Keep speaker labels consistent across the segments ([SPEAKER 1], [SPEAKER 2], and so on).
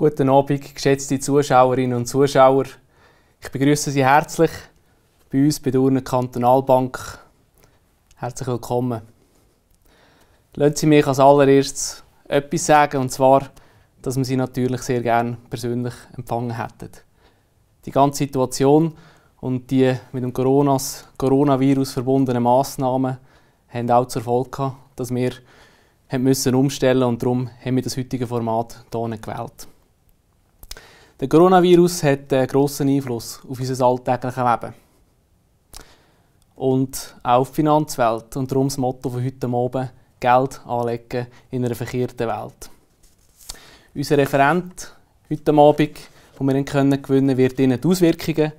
[SPEAKER 1] Guten Abend, geschätzte Zuschauerinnen und Zuschauer. Ich begrüße Sie herzlich bei uns bei der Urner Kantonalbank. Herzlich willkommen. Lassen Sie mich als allererstes etwas sagen, und zwar, dass wir Sie natürlich sehr gerne persönlich empfangen hätten. Die ganze Situation und die mit dem Coronavirus verbundenen Massnahmen haben auch zur Folge gehabt, dass wir müssen umstellen und darum haben wir das heutige Format hier gewählt. Der Coronavirus hat einen grossen Einfluss auf unser alltägliches Leben und auch auf die Finanzwelt und darum das Motto von heute Abend Geld anlegen in einer verkehrten Welt. Unser Referent heute Abend, den wir gewinnen können, wird Ihnen die Auswirkungen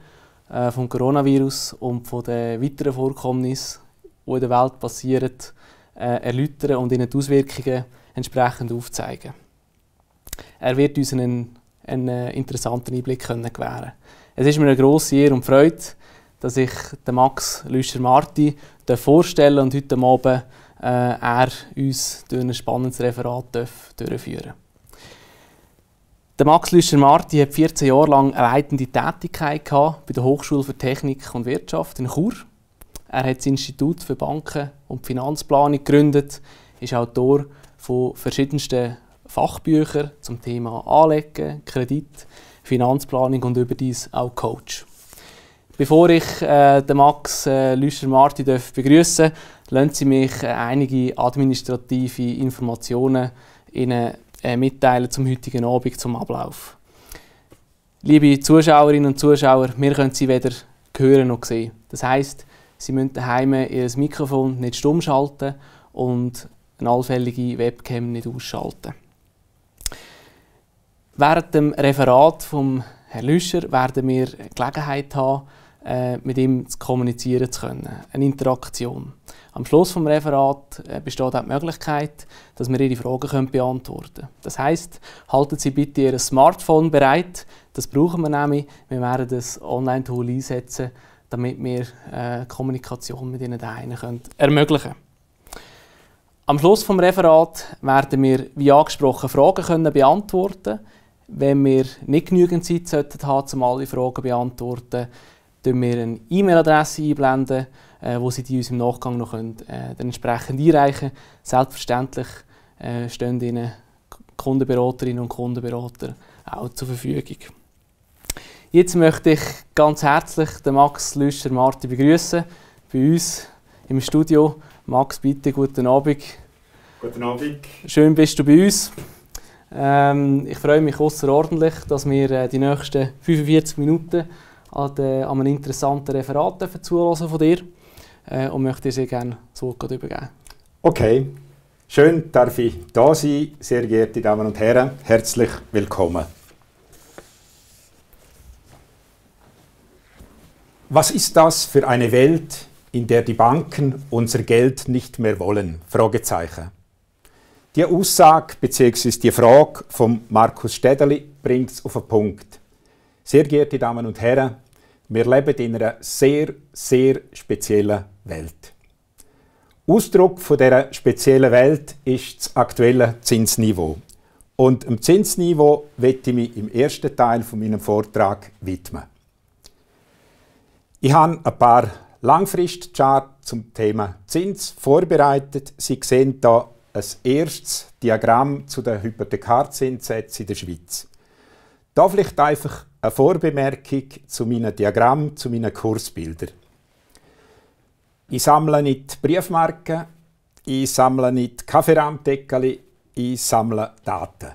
[SPEAKER 1] des äh, Coronavirus und von den weiteren Vorkommnissen, die in der Welt passieren, äh, erläutern und Ihnen die Auswirkungen entsprechend aufzeigen. Er wird uns einen, einen äh, interessanten Einblick können gewähren Es ist mir eine grosse Ehre und Freude, dass ich den Max Lüscher-Marti vorstellen und heute Abend äh, er uns durch ein spannendes Referat durchführen. Der Max Lüscher-Marti hat 14 Jahre lang eine leitende Tätigkeit gehabt bei der Hochschule für Technik und Wirtschaft in Chur. Er hat das Institut für Banken und Finanzplanung gegründet, ist Autor von verschiedensten Fachbüchern zum Thema Anlegen, Kredit, Finanzplanung und überdies auch Coach. Bevor ich äh, den Max äh, Lüscher-Marti begrüßen lassen Sie mich äh, einige administrative Informationen Ihnen äh, mitteilen zum heutigen Abend, zum Ablauf. Liebe Zuschauerinnen und Zuschauer, wir können Sie weder hören noch sehen. Das heißt, Sie müssen daheim Ihr Mikrofon nicht stumm schalten und eine allfällige Webcam nicht ausschalten. Während dem Referat vom Herrn Lüscher werden wir Gelegenheit haben, äh, mit ihm zu kommunizieren zu können, eine Interaktion. Am Schluss des Referats äh, besteht auch die Möglichkeit, dass wir Ihre Fragen beantworten können. Das heißt, halten Sie bitte Ihr Smartphone bereit. Das brauchen wir nämlich. Wir werden das Online-Tool einsetzen, damit wir äh, Kommunikation mit Ihnen daheim ermöglichen können. Am Schluss des Referats werden wir, wie angesprochen, Fragen können beantworten Wenn wir nicht genügend Zeit haben, um alle Fragen zu beantworten, blenden wir eine E-Mail-Adresse einblenden, äh, wo Sie die uns im Nachgang noch können, äh, entsprechend einreichen können. Selbstverständlich äh, stehen Ihnen Kundenberaterinnen und Kundenberater auch zur Verfügung. Jetzt möchte ich ganz herzlich den Max Lüscher-Marti begrüßen bei uns im Studio. Max, bitte guten Abend.
[SPEAKER 2] Guten Abend.
[SPEAKER 1] Schön bist du bei uns. Ähm, ich freue mich außerordentlich, dass wir äh, die nächsten 45 Minuten an, de, an einem interessanten Referat zuhören von dir äh, und möchte dir sehr gerne das Wort übergeben.
[SPEAKER 2] Okay, schön darf ich da sein, sehr geehrte Damen und Herren, herzlich willkommen. Was ist das für eine Welt, in der die Banken unser Geld nicht mehr wollen? Fragezeichen. Die Aussage bzw. die Frage von Markus Städeli bringt es auf den Punkt. Sehr geehrte Damen und Herren, wir leben in einer sehr, sehr speziellen Welt. Ausdruck von dieser speziellen Welt ist das aktuelle Zinsniveau. Und dem Zinsniveau möchte ich mich im ersten Teil von meinem Vortrag widmen. Ich habe ein paar Langfristcharts zum Thema Zins vorbereitet. Sie sehen hier ein erstes Diagramm zu den Hypothekarzinssätzen in der Schweiz. Da vielleicht einfach eine Vorbemerkung zu meinem Diagramm, zu meinen Kursbildern. Ich sammle nicht Briefmarken, ich sammle nicht Kaffeerahmdeckel, ich sammle Daten.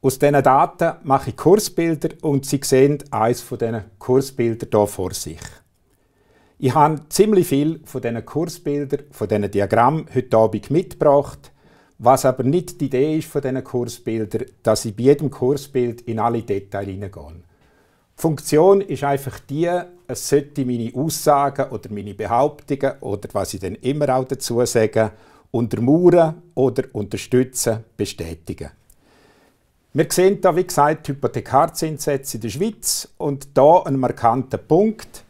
[SPEAKER 2] Aus diesen Daten mache ich Kursbilder und Sie sehen eines von diesen Kursbildern hier vor sich. Ich habe ziemlich viel von diesen Kursbildern, von diesen Diagrammen heute Abend mitgebracht was aber nicht die Idee ist von diesen Kursbildern, dass ich bei jedem Kursbild in alle Details hineingehe. Die Funktion ist einfach die, es sollte meine Aussagen oder meine Behauptungen oder was ich dann immer auch dazu sage, untermauern oder unterstützen, bestätigen. Wir sehen hier, wie gesagt, Hypothekarzinssätze in der Schweiz und hier einen markanten Punkt.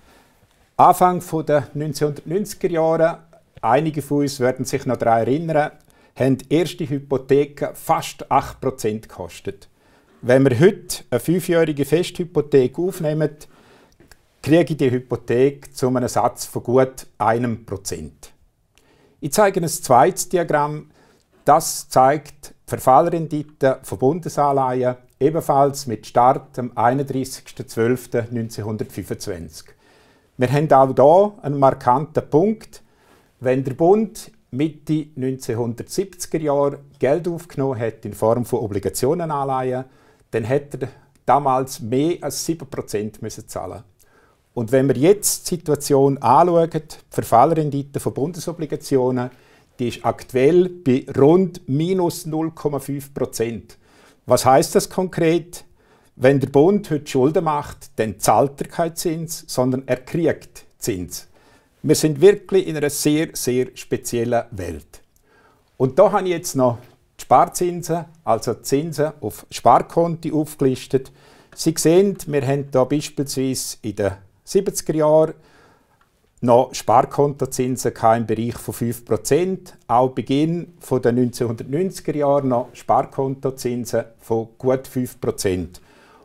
[SPEAKER 2] Anfang der 1990er Jahre, einige von uns werden sich noch daran erinnern, haben erste Hypotheken fast 8% gekostet. wenn wir heute eine fünfjährige Festhypothek aufnehmen, kriege ich die Hypothek zu einem Satz von gut einem Prozent. Ich zeige ein zweites Diagramm. Das zeigt die Verfallrendite von Bundesanleihen, ebenfalls mit Start am 31.12.1925. Wir haben auch hier einen markanten Punkt. Wenn der Bund Mitte 1970er Jahre Geld aufgenommen hat in Form von Obligationenanleihen, dann hätte er damals mehr als 7% müssen zahlen Und wenn wir jetzt die Situation anschauen, die Verfallrendite von Bundesobligationen, die ist aktuell bei rund minus 0,5%. Was heißt das konkret? Wenn der Bund heute Schulden macht, dann zahlt er keinen Zins, sondern er kriegt Zins. Wir sind wirklich in einer sehr, sehr speziellen Welt. Und da habe ich jetzt noch die Sparzinsen, also Zinsen auf Sparkonti aufgelistet. Sie sehen, wir haben hier beispielsweise in den 70er Jahren noch Sparkontozinsen im Bereich von 5%, auch Beginn der 1990er Jahre noch Sparkontozinsen von gut 5%.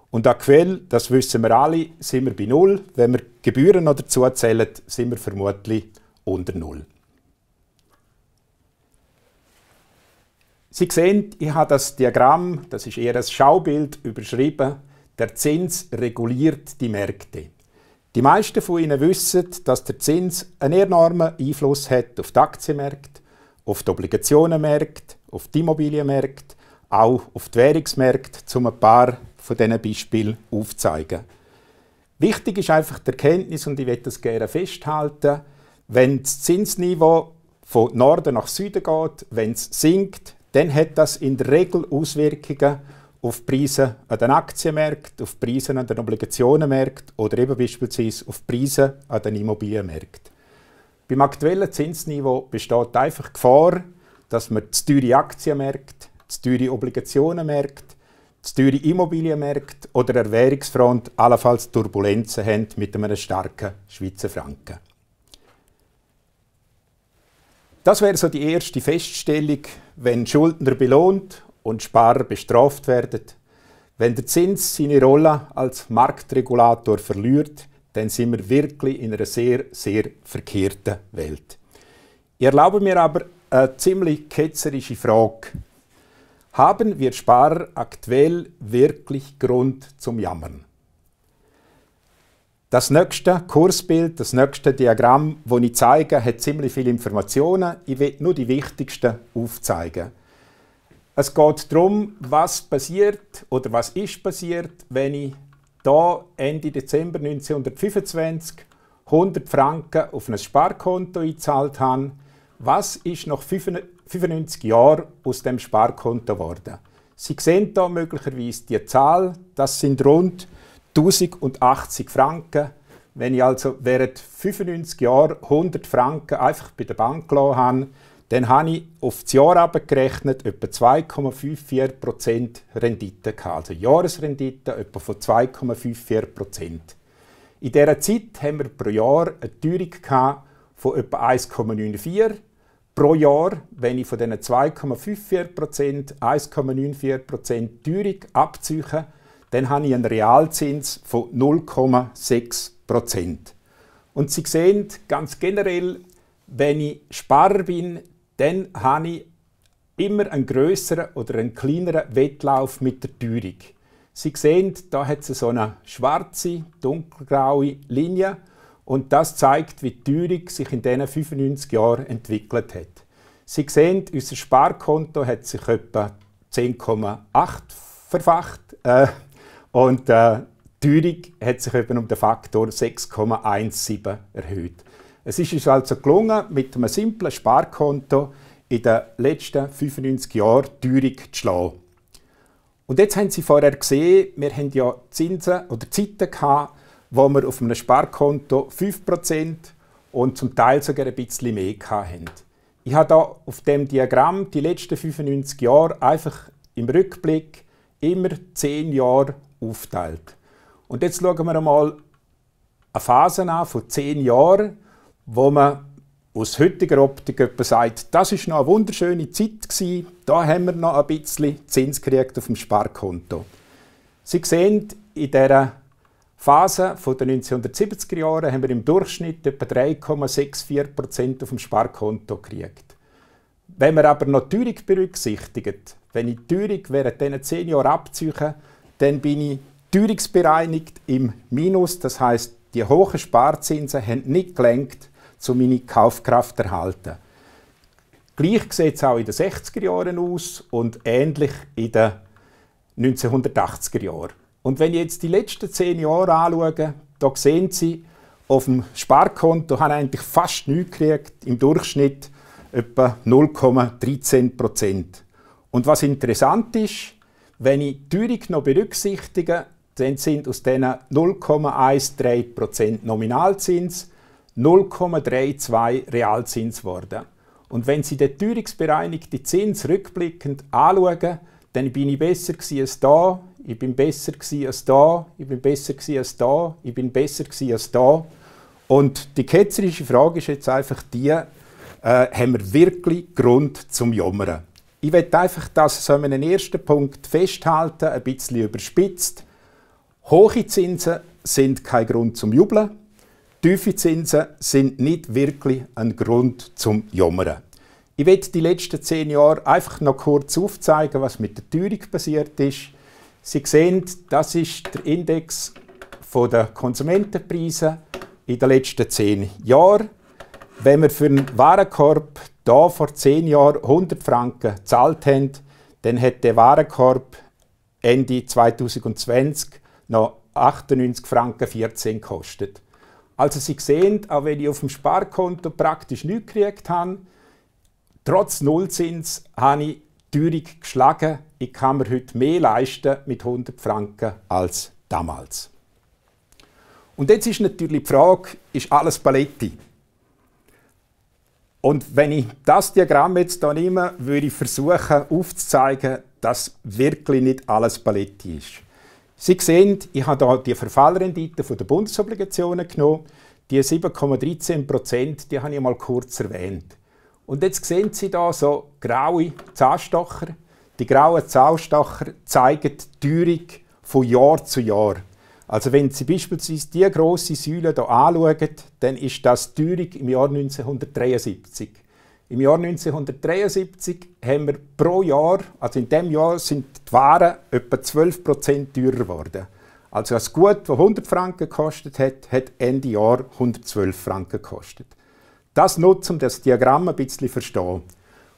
[SPEAKER 2] Und aktuell, das wissen wir alle, sind wir bei Null. Wenn wir Gebühren noch dazu zählen, sind wir vermutlich unter Null. Sie sehen, ich habe das Diagramm, das ist eher ein Schaubild, überschrieben. Der Zins reguliert die Märkte. Die meisten von Ihnen wissen, dass der Zins einen enormen Einfluss hat auf die Aktienmärkte, auf die Obligationenmärkte, auf die Immobilienmärkte, auch auf die Währungsmärkte, um ein paar von diesen Beispielen aufzuzeigen. Wichtig ist einfach die Erkenntnis, und ich werde das gerne festhalten, wenn das Zinsniveau von Norden nach Süden geht, wenn es sinkt, dann hat das in der Regel Auswirkungen auf Preise an den Aktienmärkten, auf Preise an den Obligationenmärkten oder eben beispielsweise auf Preise an den Immobilienmärkten. Beim aktuellen Zinsniveau besteht einfach die Gefahr, dass wir zu teure Aktienmärkte, zu teure Obligationenmärkte zu teure Immobilienmärkte oder Erwährungsfront allenfalls Turbulenzen haben mit einem starken Schweizer Franken. Das wäre so die erste Feststellung, wenn Schuldner belohnt und Sparer bestraft werden. Wenn der Zins seine Rolle als Marktregulator verliert, dann sind wir wirklich in einer sehr, sehr verkehrten Welt. Ich erlaube mir aber eine ziemlich ketzerische Frage. Haben wir Sparer aktuell wirklich Grund zum Jammern? Das nächste Kursbild, das nächste Diagramm, das ich zeige, hat ziemlich viele Informationen. Ich will nur die wichtigsten aufzeigen. Es geht darum, was passiert oder was ist passiert, wenn ich da Ende Dezember 1925 100 Franken auf ein Sparkonto eingezahlt habe. Was ist nach 95 Jahren aus dem Sparkonto geworden. Sie sehen hier möglicherweise die Zahl, das sind rund 1080 Franken. Wenn ich also während 95 Jahren 100 Franken einfach bei der Bank gelassen habe, dann habe ich auf das Jahr abgerechnet etwa 2,54% Rendite gehabt. Also Jahresrendite etwa von 2,54%. In dieser Zeit haben wir pro Jahr eine Teuerung von etwa 1,94 pro Jahr, wenn ich von diesen 2,54%, 1,94% Teuerung abziehe, dann habe ich einen Realzins von 0,6%. Und Sie sehen ganz generell, wenn ich Sparer bin, dann habe ich immer einen größeren oder einen kleineren Wettlauf mit der Teuerung. Sie sehen, da hat es so eine schwarze, dunkelgraue Linie und das zeigt, wie Teuerung sich in diesen 95 Jahren entwickelt hat. Sie sehen, unser Sparkonto hat sich etwa 10,8 verfacht äh, und äh, Teuerung hat sich etwa um den Faktor 6,17 erhöht. Es ist uns also gelungen, mit einem simplen Sparkonto in den letzten 95 Jahren Teuerung zu schlagen. Und jetzt haben Sie vorher gesehen, wir haben ja Zinsen oder Zeiten gehabt, wo wir auf einem Sparkonto 5% und zum Teil sogar ein bisschen mehr hatten. Ich habe hier auf dem Diagramm die letzten 95 Jahre einfach im Rückblick immer 10 Jahre aufteilt. Und jetzt schauen wir einmal eine Phase an von 10 Jahren, wo man aus heutiger Optik sagt, das ist noch eine wunderschöne Zeit gewesen, da haben wir noch ein bisschen Zins gekriegt auf dem Sparkonto. Sie sehen, in dieser Phase der 1970er Jahre haben wir im Durchschnitt etwa 3,64% auf dem Sparkonto gekriegt. Wenn wir aber noch die Teuerung berücksichtigen, wenn ich die Teuerung während diesen 10 Jahren abziehe, dann bin ich teuerungsbereinigt im Minus. Das heißt, die hohen Sparzinsen haben nicht gelenkt, um meine Kaufkraft zu erhalten. Gleich sieht es auch in den 60er Jahren aus und ähnlich in den 1980er Jahren. Und wenn ich jetzt die letzten zehn Jahre anschaue, da sehen Sie, auf dem Sparkonto habe ich eigentlich fast nichts gekriegt, im Durchschnitt etwa 0,13 Prozent. Und was interessant ist, wenn ich die Teuerung noch berücksichtige, dann sind aus diesen 0,13 Prozent Nominalzins 0,32 Realzins geworden. Und wenn Sie den teuerungsbereinigten Zins rückblickend anschauen, dann bin ich besser als da, ich bin besser als da, ich bin besser als da, ich bin besser als da. Und die ketzerische Frage ist jetzt einfach die, äh, haben wir wirklich Grund zum Jammern? Ich werde einfach das so einen ersten Punkt festhalten, ein bisschen überspitzt. Hohe Zinsen sind kein Grund zum Jubeln. Tiefe Zinsen sind nicht wirklich ein Grund zum Jammern. Ich werde die letzten zehn Jahre einfach noch kurz aufzeigen, was mit der Teuerung passiert ist. Sie sehen, das ist der Index der Konsumentenpreise in den letzten zehn Jahren. Wenn wir für einen Warenkorb da vor zehn Jahren 100 Franken gezahlt haben, dann hat der Warenkorb Ende 2020 noch 98 Franken 14 gekostet. Also Sie sehen, auch wenn ich auf dem Sparkonto praktisch nichts gekriegt habe, Trotz Nullzins habe ich Teuerung geschlagen. Ich kann mir heute mehr leisten mit 100 Franken als damals. Und jetzt ist natürlich die Frage, ist alles Paletti? Und wenn ich das Diagramm jetzt hier nehme, würde ich versuchen aufzuzeigen, dass wirklich nicht alles Paletti ist. Sie sehen, ich habe hier die Verfallrendite der Bundesobligationen genommen. Die 7,13 Prozent, die habe ich mal kurz erwähnt. Und jetzt sehen Sie da so graue Zahnstocher. Die grauen Zahnstocher zeigen die Teuerung von Jahr zu Jahr. Also wenn Sie beispielsweise diese grosse Säule hier anschauen, dann ist das die Teuerung im Jahr 1973. Im Jahr 1973 haben wir pro Jahr, also in diesem Jahr sind die Waren etwa 12% teurer geworden. Also das Gut, das 100 Franken gekostet hat, hat Ende Jahr 112 Franken gekostet. Das nutzen, um das Diagramm ein bisschen zu verstehen.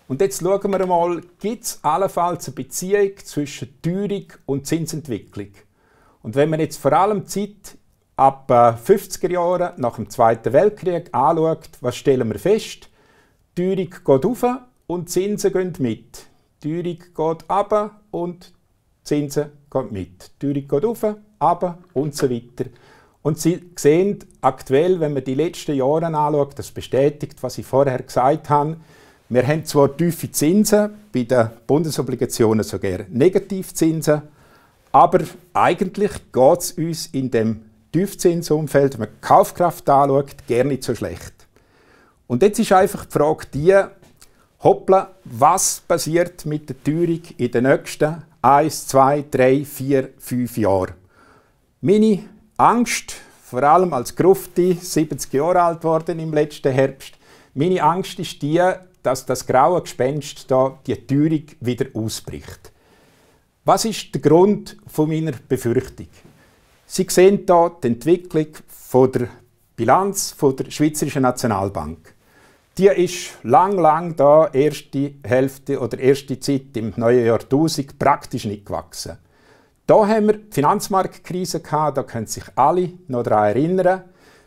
[SPEAKER 2] Und jetzt schauen wir einmal, gibt es allenfalls eine Beziehung zwischen Teuerung und Zinsentwicklung? Und wenn man jetzt vor allem die Zeit ab 50er Jahren nach dem Zweiten Weltkrieg anschaut, was stellen wir fest? Die Teuerung geht auf und Zinsen gehen mit. Die Teuerung geht ab und Zinsen gehen mit. Die Teuerung geht auf, ab und so weiter. Und Sie sehen aktuell, wenn man die letzten Jahre anschaut, das bestätigt, was ich vorher gesagt habe, wir haben zwar tiefe Zinsen, bei den Bundesobligationen sogar Negativzinsen, aber eigentlich geht es uns in dem Tiefzinsumfeld, wenn man die Kaufkraft anschaut, gerne nicht so schlecht. Und jetzt ist einfach die Frage die, hoppla, was passiert mit der Teuerung in den nächsten 1, 2, 3, 4, 5 Jahren? Meine Angst, vor allem als Grufti, 70 Jahre alt worden im letzten Herbst, meine Angst ist die, dass das graue Gespenst da die Teuerung wieder ausbricht. Was ist der Grund von meiner Befürchtung? Sie sehen hier die Entwicklung von der Bilanz von der Schweizerischen Nationalbank. Die ist lang, lang da, erste Hälfte oder erste Zeit im neuen Jahrtausend praktisch nicht gewachsen. Da haben wir die Finanzmarktkrise gehabt, da können sich alle noch daran erinnern.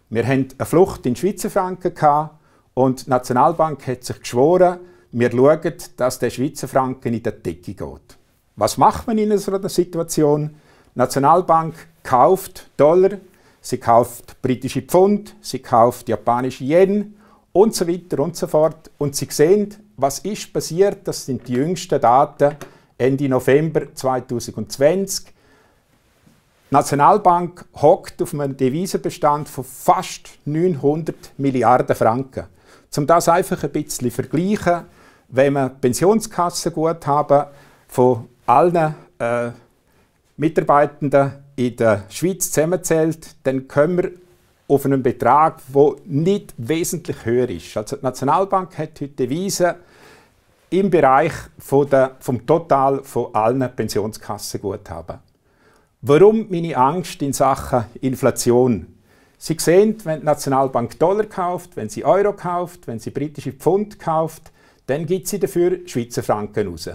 [SPEAKER 2] Wir hatten eine Flucht in Schweizer Franken gehabt und die Nationalbank hat sich geschworen, wir schauen, dass der Schweizer Franken in die Decke geht. Was macht man in so einer Situation? Die Nationalbank kauft Dollar, sie kauft britische Pfund, sie kauft japanische Yen und so weiter und so fort. Und Sie sehen, was ist passiert, das sind die jüngsten Daten Ende November 2020. Die Nationalbank hockt auf einem Devisenbestand von fast 900 Milliarden Franken. Um das einfach ein bisschen zu vergleichen, wenn man Pensionskassenguthaben von allen äh, Mitarbeitenden in der Schweiz zusammenzählt, dann kommen wir auf einen Betrag, der nicht wesentlich höher ist. Also die Nationalbank hat heute Devisen im Bereich von der, vom Total von allen Pensionskassenguthaben. Warum meine Angst in Sachen Inflation? Sie sehen, wenn die Nationalbank Dollar kauft, wenn sie Euro kauft, wenn sie britische Pfund kauft, dann gibt sie dafür Schweizer Franken raus.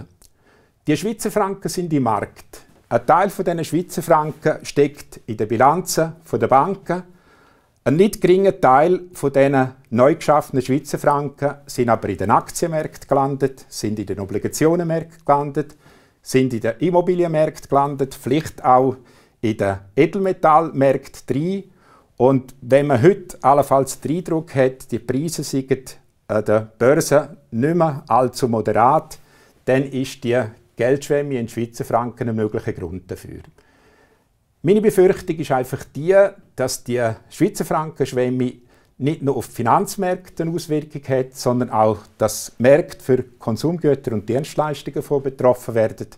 [SPEAKER 2] Die Schweizer Franken sind im Markt. Ein Teil von Schweizer Franken steckt in den Bilanzen der Banken ein nicht geringer Teil von diesen neu geschaffenen Schweizer Franken sind aber in den Aktienmärkten gelandet, sind in den Obligationenmärkten gelandet, sind in den Immobilienmärkten gelandet, vielleicht auch in den Edelmetallmärkten drin. Und wenn man heute allenfalls den Eindruck hat, die Preise sind an der Börse nicht mehr allzu moderat, dann ist die Geldschwemme in Schweizer Franken ein möglicher Grund dafür. Meine Befürchtung ist einfach die, dass die Schweizer Frankenschwemme nicht nur auf die Finanzmärkte eine Auswirkung hat, sondern auch, dass Märkte für Konsumgüter und Dienstleistungen davon betroffen werden,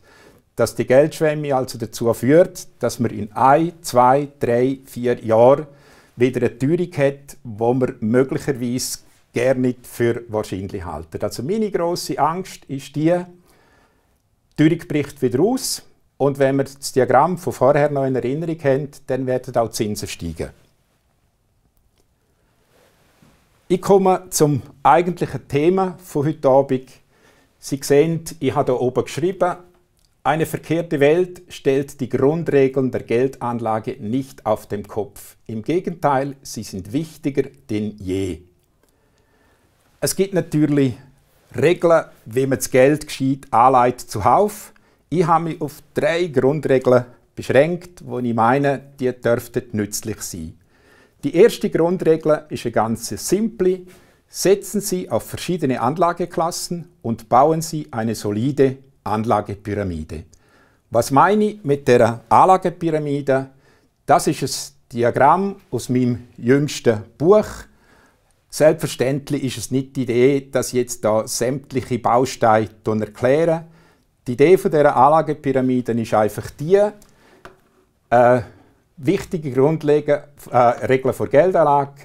[SPEAKER 2] dass die Geldschwemme also dazu führt, dass man in ein, zwei, drei, vier Jahren wieder eine Teuerung hat, wo man möglicherweise gerne nicht für wahrscheinlich halten. Also meine große Angst ist die, die Teuerung bricht wieder aus, und wenn wir das Diagramm von vorher noch in Erinnerung haben, dann werden auch die Zinsen steigen. Ich komme zum eigentlichen Thema von heute Abend. Sie sehen, ich habe hier oben geschrieben, eine verkehrte Welt stellt die Grundregeln der Geldanlage nicht auf den Kopf. Im Gegenteil, sie sind wichtiger denn je. Es gibt natürlich Regeln, wie man das Geld gescheit anleitet zuhauf. Ich habe mich auf drei Grundregeln beschränkt, wo ich meine, die dürften nützlich sein. Die erste Grundregel ist eine ganz simple. Setzen Sie auf verschiedene Anlageklassen und bauen Sie eine solide Anlagepyramide. Was meine ich mit der Anlagepyramide? Das ist ein Diagramm aus meinem jüngsten Buch. Selbstverständlich ist es nicht die Idee, dass ich jetzt da sämtliche Bausteine erkläre. Die Idee von dieser Anlagepyramide ist einfach die, äh, wichtige Grundregeln äh, für Geldanlage,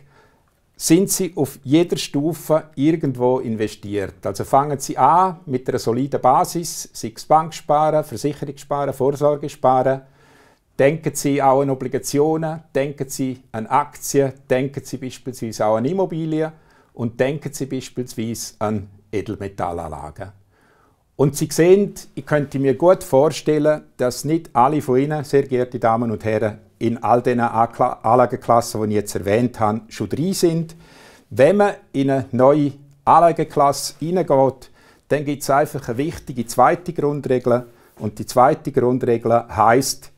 [SPEAKER 2] sind Sie auf jeder Stufe irgendwo investiert. Also fangen Sie an mit einer soliden Basis, sei es Banksparen, Versicherungssparen, Vorsorgesparen. Denken Sie auch an Obligationen, denken Sie an Aktien, denken Sie beispielsweise auch an Immobilien und denken Sie beispielsweise an Edelmetallanlagen. Und Sie sehen, ich könnte mir gut vorstellen, dass nicht alle von Ihnen, sehr geehrte Damen und Herren, in all diesen Anlageklassen, die ich jetzt erwähnt habe, schon drin sind. Wenn man in eine neue Anlageklasse hineingeht, dann gibt es einfach eine wichtige zweite Grundregel. Und die zweite Grundregel heißt,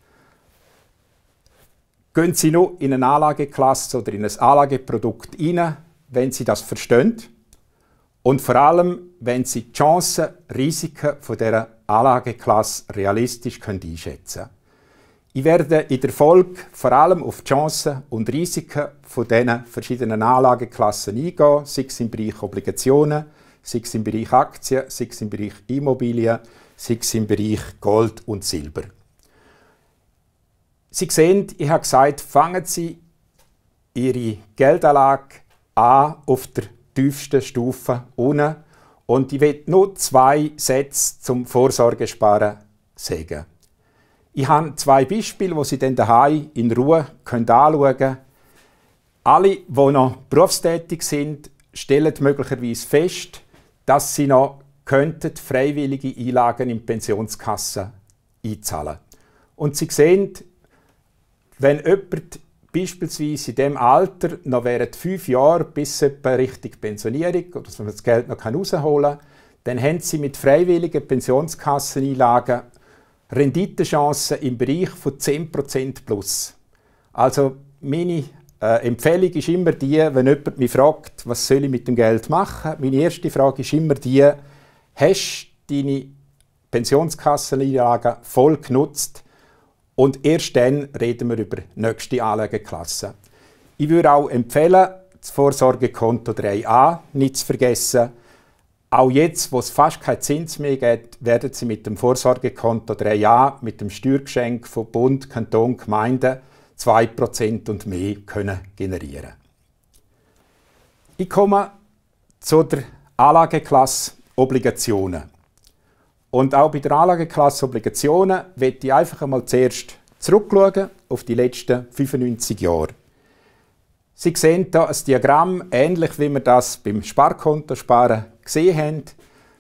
[SPEAKER 2] gehen Sie nur in eine Anlageklasse oder in ein Anlageprodukt hinein, wenn Sie das verstehen und vor allem, wenn Sie die Chancen, Risiken von dieser Anlageklasse realistisch einschätzen können. Ich werde in der Folge vor allem auf die Chancen und Risiken von diesen verschiedenen Anlageklassen eingehen, sei es im Bereich Obligationen, sei es im Bereich Aktien, sei es im Bereich Immobilien, sei es im Bereich Gold und Silber. Sie sehen, ich habe gesagt, fangen Sie Ihre Geldanlage an auf der tiefsten Stufe unten. Und ich will nur zwei Sätze zum Vorsorgesparen sagen. Ich habe zwei Beispiele, wo Sie dann daheim in Ruhe anschauen können. Alle, die noch berufstätig sind, stellen möglicherweise fest, dass sie noch könnten freiwillige Einlagen in Pensionskassen einzahlen. Und Sie sehen, wenn jemand beispielsweise in dem Alter noch während fünf Jahren bis etwa Richtung Pensionierung oder dass man das Geld noch herausholen kann, dann haben sie mit freiwilligen Pensionskasseneinlagen Renditechancen im Bereich von 10% plus. Also meine äh, Empfehlung ist immer die, wenn jemand mich fragt, was soll ich mit dem Geld machen, meine erste Frage ist immer die, hast du deine Pensionskasseneinlagen voll genutzt? Und erst dann reden wir über nächste Anlageklasse. Ich würde auch empfehlen, das Vorsorgekonto 3a nicht zu vergessen. Auch auch jetzt, wo es fast keinen Zins mehr gibt, werden Sie mit dem Vorsorgekonto 3a, mit dem Steuergeschenk von Bund, Kanton, Gemeinden 2% und mehr können generieren. Ich komme zu der Anlageklasse Obligationen. Und auch bei der Anlageklasse Obligationen werde ich einfach einmal zuerst zurückschauen auf die letzten 95 Jahre. Sie sehen hier ein Diagramm, ähnlich wie wir das beim Sparkontosparen gesehen haben.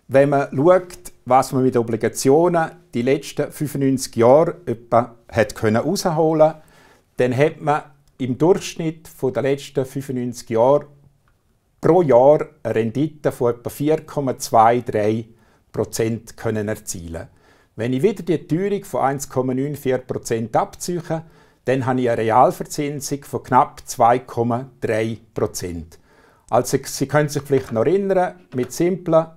[SPEAKER 2] Wenn man schaut, was man mit Obligationen die letzten 95 Jahre etwa hat können rausholen dann hat man im Durchschnitt der letzten 95 Jahre pro Jahr eine Rendite von etwa 4,23 Prozent können erzielen. Wenn ich wieder die Teuerung von 1,94 Prozent abziehe, dann habe ich eine Realverzinsung von knapp 2,3 Prozent. Also Sie können sich vielleicht noch erinnern, mit simplen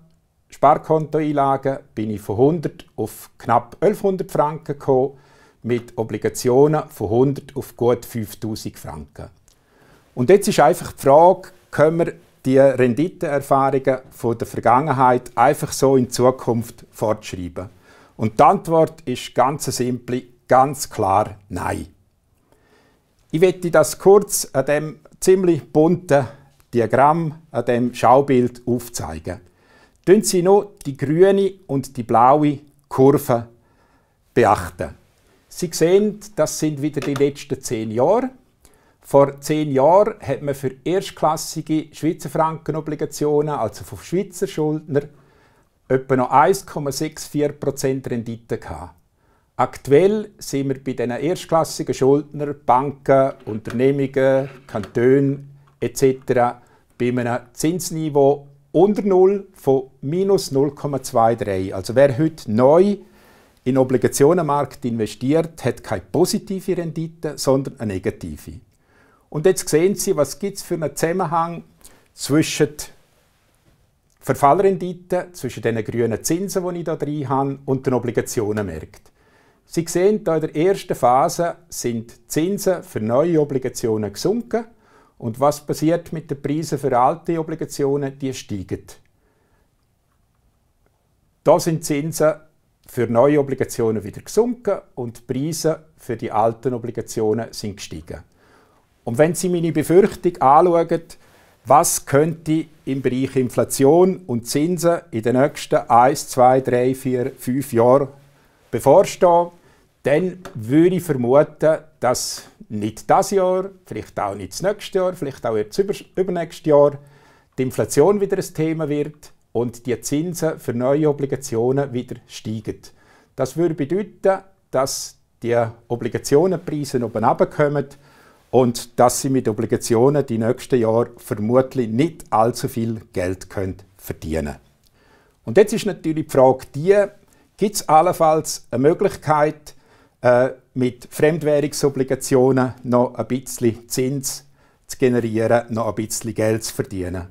[SPEAKER 2] Sparkontoeinlagen bin ich von 100 auf knapp 1100 Franken gekommen, mit Obligationen von 100 auf gut 5000 Franken. Und jetzt ist einfach die Frage, können wir die Renditeerfahrungen von der Vergangenheit einfach so in Zukunft fortschreiben? Und die Antwort ist ganz simpel, ganz klar Nein. Ich werde das kurz an dem ziemlich bunten Diagramm, an dem Schaubild aufzeigen. Tun Sie noch die grüne und die blaue Kurve beachten. Sie sehen, das sind wieder die letzten zehn Jahre. Vor zehn Jahren hat man für erstklassige Schweizer Frankenobligationen, also von Schweizer Schuldner, etwa noch 1,64% Rendite gehabt. Aktuell sind wir bei diesen erstklassigen Schuldner, Banken, Unternehmungen, Kantonen etc. bei einem Zinsniveau unter Null von minus 0,23. Also wer heute neu in den Obligationenmarkt investiert, hat keine positive Rendite, sondern eine negative. Und jetzt sehen Sie, was gibt es für einen Zusammenhang zwischen Verfallrendite, zwischen den grünen Zinsen, die ich hier drin habe, und den Obligationenmärkten. Sie sehen, hier in der ersten Phase sind die Zinsen für neue Obligationen gesunken. Und was passiert mit den Preisen für alte Obligationen? Die steigen. Da sind Zinsen für neue Obligationen wieder gesunken und die Preise für die alten Obligationen sind gestiegen. Und wenn Sie meine Befürchtung anschauen, was könnte im Bereich Inflation und Zinsen in den nächsten 1, 2, 3, 4, 5 Jahren bevorstehen, dann würde ich vermuten, dass nicht das Jahr, vielleicht auch nicht das nächste Jahr, vielleicht auch jetzt über, übernächstes Jahr die Inflation wieder ein Thema wird und die Zinsen für neue Obligationen wieder steigen. Das würde bedeuten, dass die Obligationenpreise oben runterkommen und dass sie mit Obligationen die nächsten Jahre vermutlich nicht allzu viel Geld können verdienen Und jetzt ist natürlich die Frage die, gibt es allenfalls eine Möglichkeit, äh, mit Fremdwährungsobligationen noch ein bisschen Zins zu generieren, noch ein bisschen Geld zu verdienen.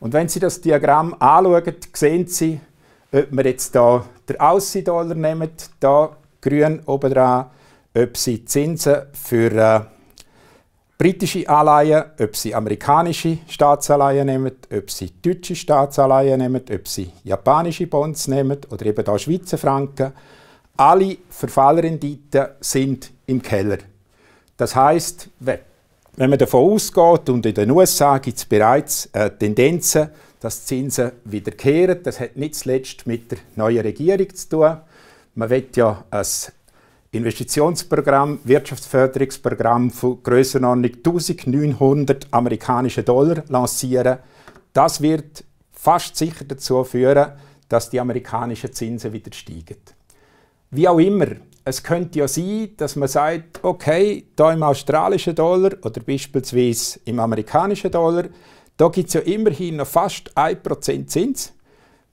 [SPEAKER 2] Und wenn Sie das Diagramm anschauen, sehen Sie, ob wir jetzt hier den Aussie-Dollar nehmen, hier grün oben dran, ob Sie Zinsen für äh, britische Anleihen, ob Sie amerikanische Staatsanleihen nehmen, ob Sie deutsche Staatsanleihen nehmen, ob Sie japanische Bonds nehmen oder eben da Schweizer Franken. Alle Verfallrenditen sind im Keller. Das heißt, wenn man davon ausgeht, und in den USA gibt es bereits äh, Tendenzen, dass Zinsen wiederkehren, das hat nicht zuletzt mit der neuen Regierung zu tun. Man wird ja ein Investitionsprogramm, Wirtschaftsförderungsprogramm von Grössenordnung 1900 amerikanische Dollar lancieren. Das wird fast sicher dazu führen, dass die amerikanischen Zinsen wieder steigen. Wie auch immer, es könnte ja sein, dass man sagt, okay, da im australischen Dollar oder beispielsweise im amerikanischen Dollar, da gibt es ja immerhin noch fast 1% Zins.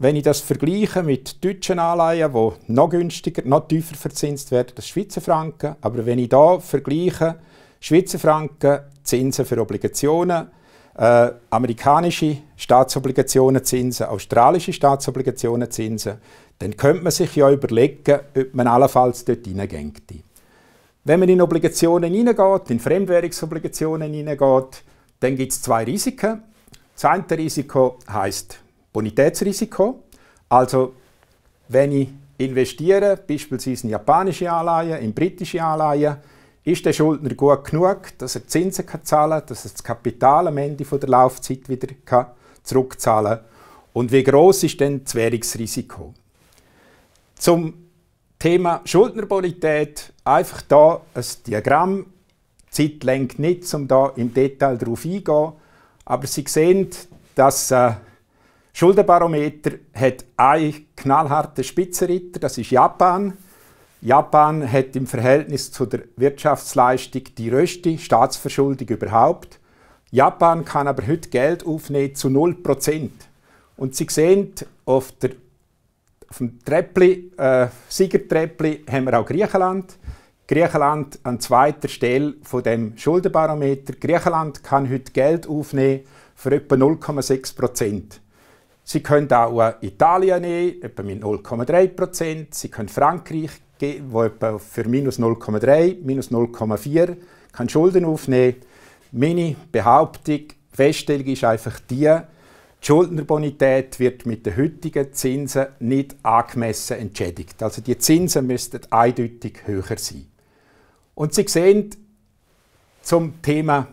[SPEAKER 2] Wenn ich das vergleiche mit deutschen Anleihen, die noch günstiger, noch tiefer verzinst werden als Schweizer Franken, aber wenn ich da vergleiche Schweizer Franken, Zinsen für Obligationen, äh, amerikanische Staatsobligationen Zinsen, australische Staatsobligationen Zinsen, dann könnte man sich ja überlegen, ob man allenfalls dort hineingeht. Wenn man in Obligationen hineingeht, in Fremdwährungsobligationen hineingeht, dann gibt es zwei Risiken. Das eine Risiko heißt Bonitätsrisiko. Also wenn ich investiere, beispielsweise in japanische Anleihen, in britische Anleihen, ist der Schuldner gut genug, dass er Zinsen kann zahlen kann, dass er das Kapital am Ende der Laufzeit wieder kann zurückzahlen kann? Und wie groß ist denn das Währungsrisiko? Zum Thema Schuldnerbonität einfach da ein Diagramm. Die Zeit lenkt nicht, um da im Detail darauf eingehen. Aber Sie sehen, dass äh, Schuldenbarometer hat einen knallharten Spitzenritter, das ist Japan. Japan hat im Verhältnis zu der Wirtschaftsleistung die größte Staatsverschuldung überhaupt. Japan kann aber heute Geld aufnehmen zu 0%. Und Sie sehen, auf, der, auf dem Treppli, äh, Siegertreppli haben wir auch Griechenland. Griechenland an zweiter Stelle von dem Schuldenbarometer. Griechenland kann heute Geld aufnehmen für etwa 0,6 Sie können auch Italien nehmen, etwa mit 0,3% Sie können Frankreich wo etwa für minus 0,3, minus 0,4 kann Schulden aufnehmen. Meine Behauptung, Feststellung ist einfach die, die Schuldnerbonität wird mit den heutigen Zinsen nicht angemessen entschädigt. Also die Zinsen müssten eindeutig höher sein. Und Sie sehen zum Thema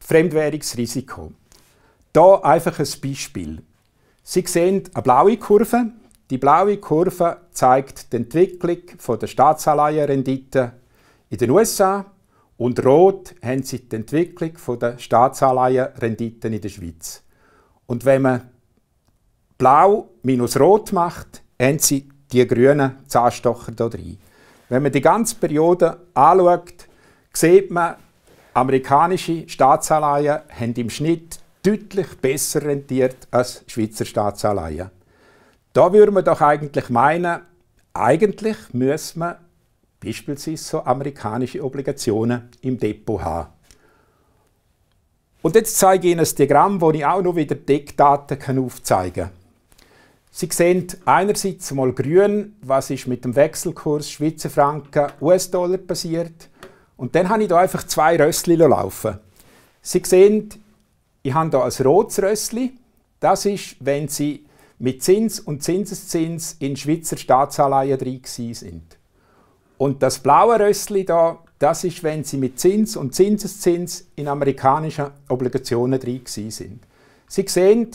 [SPEAKER 2] Fremdwährungsrisiko. Da einfach ein Beispiel. Sie sehen eine blaue Kurve, die blaue Kurve zeigt die Entwicklung der Staatsanleihenrendite in den USA und rot haben Sie die Entwicklung der Staatsanleihenrenditen in der Schweiz. Und wenn man blau minus rot macht, haben Sie die grünen Zahnstocher hier drin. Wenn man die ganze Periode anschaut, sieht man, amerikanische Staatsanleihen haben im Schnitt deutlich besser rentiert als Schweizer Staatsanleihen. Da würde man doch eigentlich meinen, eigentlich müsse man beispielsweise so amerikanische Obligationen im Depot haben. Und jetzt zeige ich Ihnen ein Diagramm, wo ich auch noch wieder Deckdaten aufzeigen kann. Sie sehen einerseits mal grün, was ist mit dem Wechselkurs Schweizer Franken US-Dollar passiert. Und dann habe ich hier einfach zwei Rössli laufen. Sie sehen, ich habe hier ein rotes Rössli. Das ist, wenn Sie mit Zins und Zinseszins in Schweizer Staatsanleihen drin sind. Und das blaue Rössli da, das ist, wenn Sie mit Zins und Zinseszins in amerikanischen Obligationen drin sind. Sie sehen,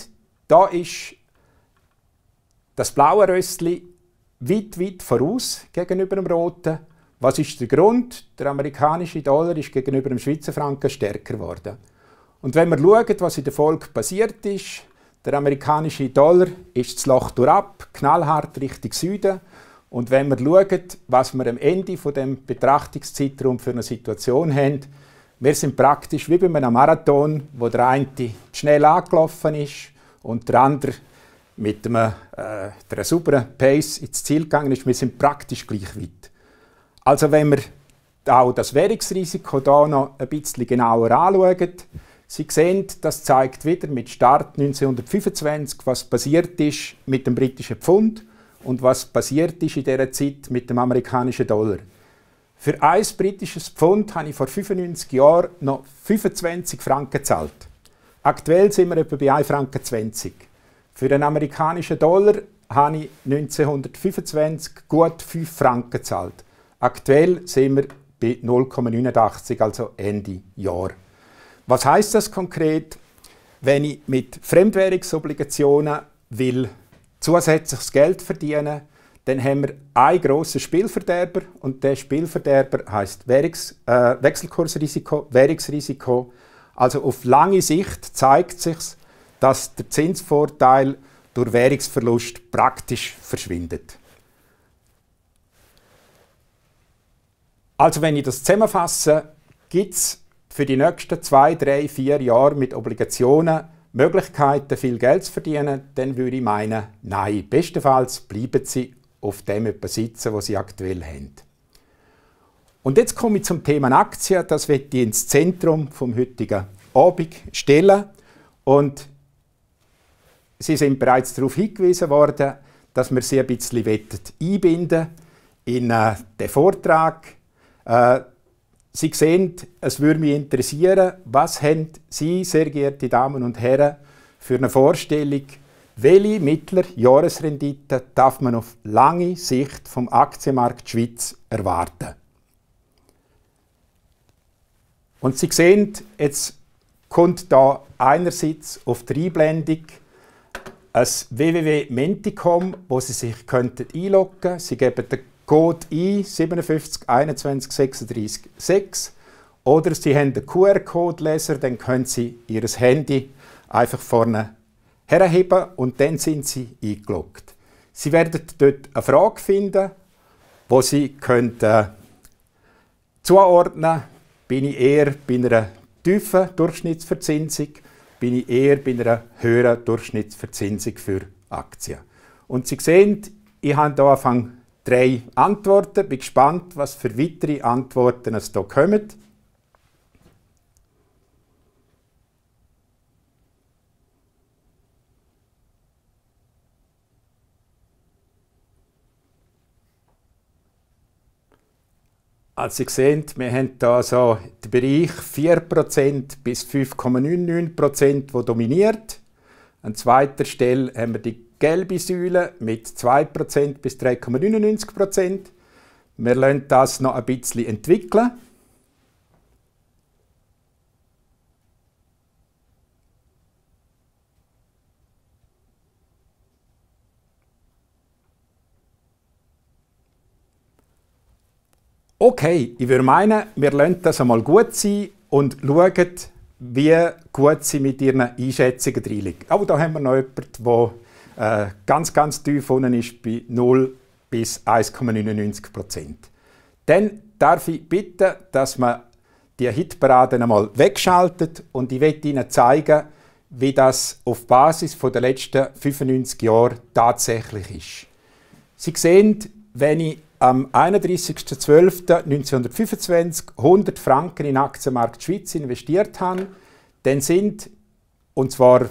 [SPEAKER 2] da ist das blaue Rössli weit, weit voraus gegenüber dem roten. Was ist der Grund? Der amerikanische Dollar ist gegenüber dem Schweizer Franken stärker geworden. Und wenn wir schauen, was in der Folge passiert ist, der amerikanische Dollar ist das Loch durchab, knallhart Richtung Süden. Und wenn wir schauen, was wir am Ende von dem Betrachtungszeitraum für eine Situation haben, wir sind praktisch wie bei einem Marathon, wo der eine schnell angelaufen ist und der andere mit einem, äh, einer sauberen Pace ins Ziel gegangen ist. Wir sind praktisch gleich weit. Also wenn wir auch das Währungsrisiko hier noch ein bisschen genauer anschauen, Sie sehen, das zeigt wieder mit Start 1925, was passiert ist mit dem britischen Pfund und was passiert ist in dieser Zeit mit dem amerikanischen Dollar. Für ein britisches Pfund habe ich vor 95 Jahren noch 25 Franken gezahlt. Aktuell sind wir etwa bei 1,20 Franken. Für den amerikanischen Dollar habe ich 1925 gut 5 Franken gezahlt. Aktuell sind wir bei 0,89, also Ende Jahr. Was heißt das konkret? Wenn ich mit Fremdwährungsobligationen will zusätzliches Geld verdienen, dann haben wir einen grossen Spielverderber und der Spielverderber heißt äh, Wechselkursrisiko, Währungsrisiko. Also auf lange Sicht zeigt sich, dass der Zinsvorteil durch Währungsverlust praktisch verschwindet. Also wenn ich das zusammenfasse, gibt es für die nächsten zwei, drei, vier Jahre mit Obligationen Möglichkeiten, viel Geld zu verdienen, dann würde ich meinen, nein. Bestenfalls bleiben sie auf dem sitzen, was sie aktuell haben. Und jetzt komme ich zum Thema Aktien. Das wird ich ins Zentrum vom heutigen Abend stellen. Und Sie sind bereits darauf hingewiesen worden, dass wir sie ein bisschen einbinden in äh, den Vortrag. Äh, Sie sehen, es würde mich interessieren, was haben Sie, sehr geehrte Damen und Herren, für eine Vorstellung, welche mittlere Jahresrendite darf man auf lange Sicht vom Aktienmarkt Schweiz erwarten? Und Sie sehen, jetzt kommt da einerseits auf die Einblendung ein www.menticom, wo Sie sich einloggen könnten. Sie geben den Code ein, 57 21 36 6. Oder Sie haben einen QR-Code-Leser, dann können Sie Ihr Handy einfach vorne herheben und dann sind Sie eingeloggt. Sie werden dort eine Frage finden, wo Sie können, äh, zuordnen bin ich eher bei einer tiefen Durchschnittsverzinsung, bin ich eher bei einer höheren Durchschnittsverzinsung für Aktien. Und Sie sehen, ich habe hier Anfang drei Antworten. Bin gespannt, was für weitere Antworten es hier kommen. Also Sie sehen, wir haben hier so den Bereich 4% bis 5,99%, der dominiert. An zweiter Stelle haben wir die gelbe Säule mit 2% bis 3,99%. Wir lassen das noch ein bisschen entwickeln. Okay, ich würde meinen, wir lassen das einmal gut sein und schauen, wie gut sie mit ihren Einschätzungen reinliegen. Aber da haben wir noch jemanden, der äh, ganz, ganz tief unten ist, bei 0 bis 1,99 Prozent. Dann darf ich bitten, dass man die Hitparaden einmal wegschaltet und ich werde Ihnen zeigen, wie das auf Basis der letzten 95 Jahre tatsächlich ist. Sie sehen, wenn ich am 31.12.1925 100 Franken in Aktienmarkt Schweiz investiert habe, dann sind, und zwar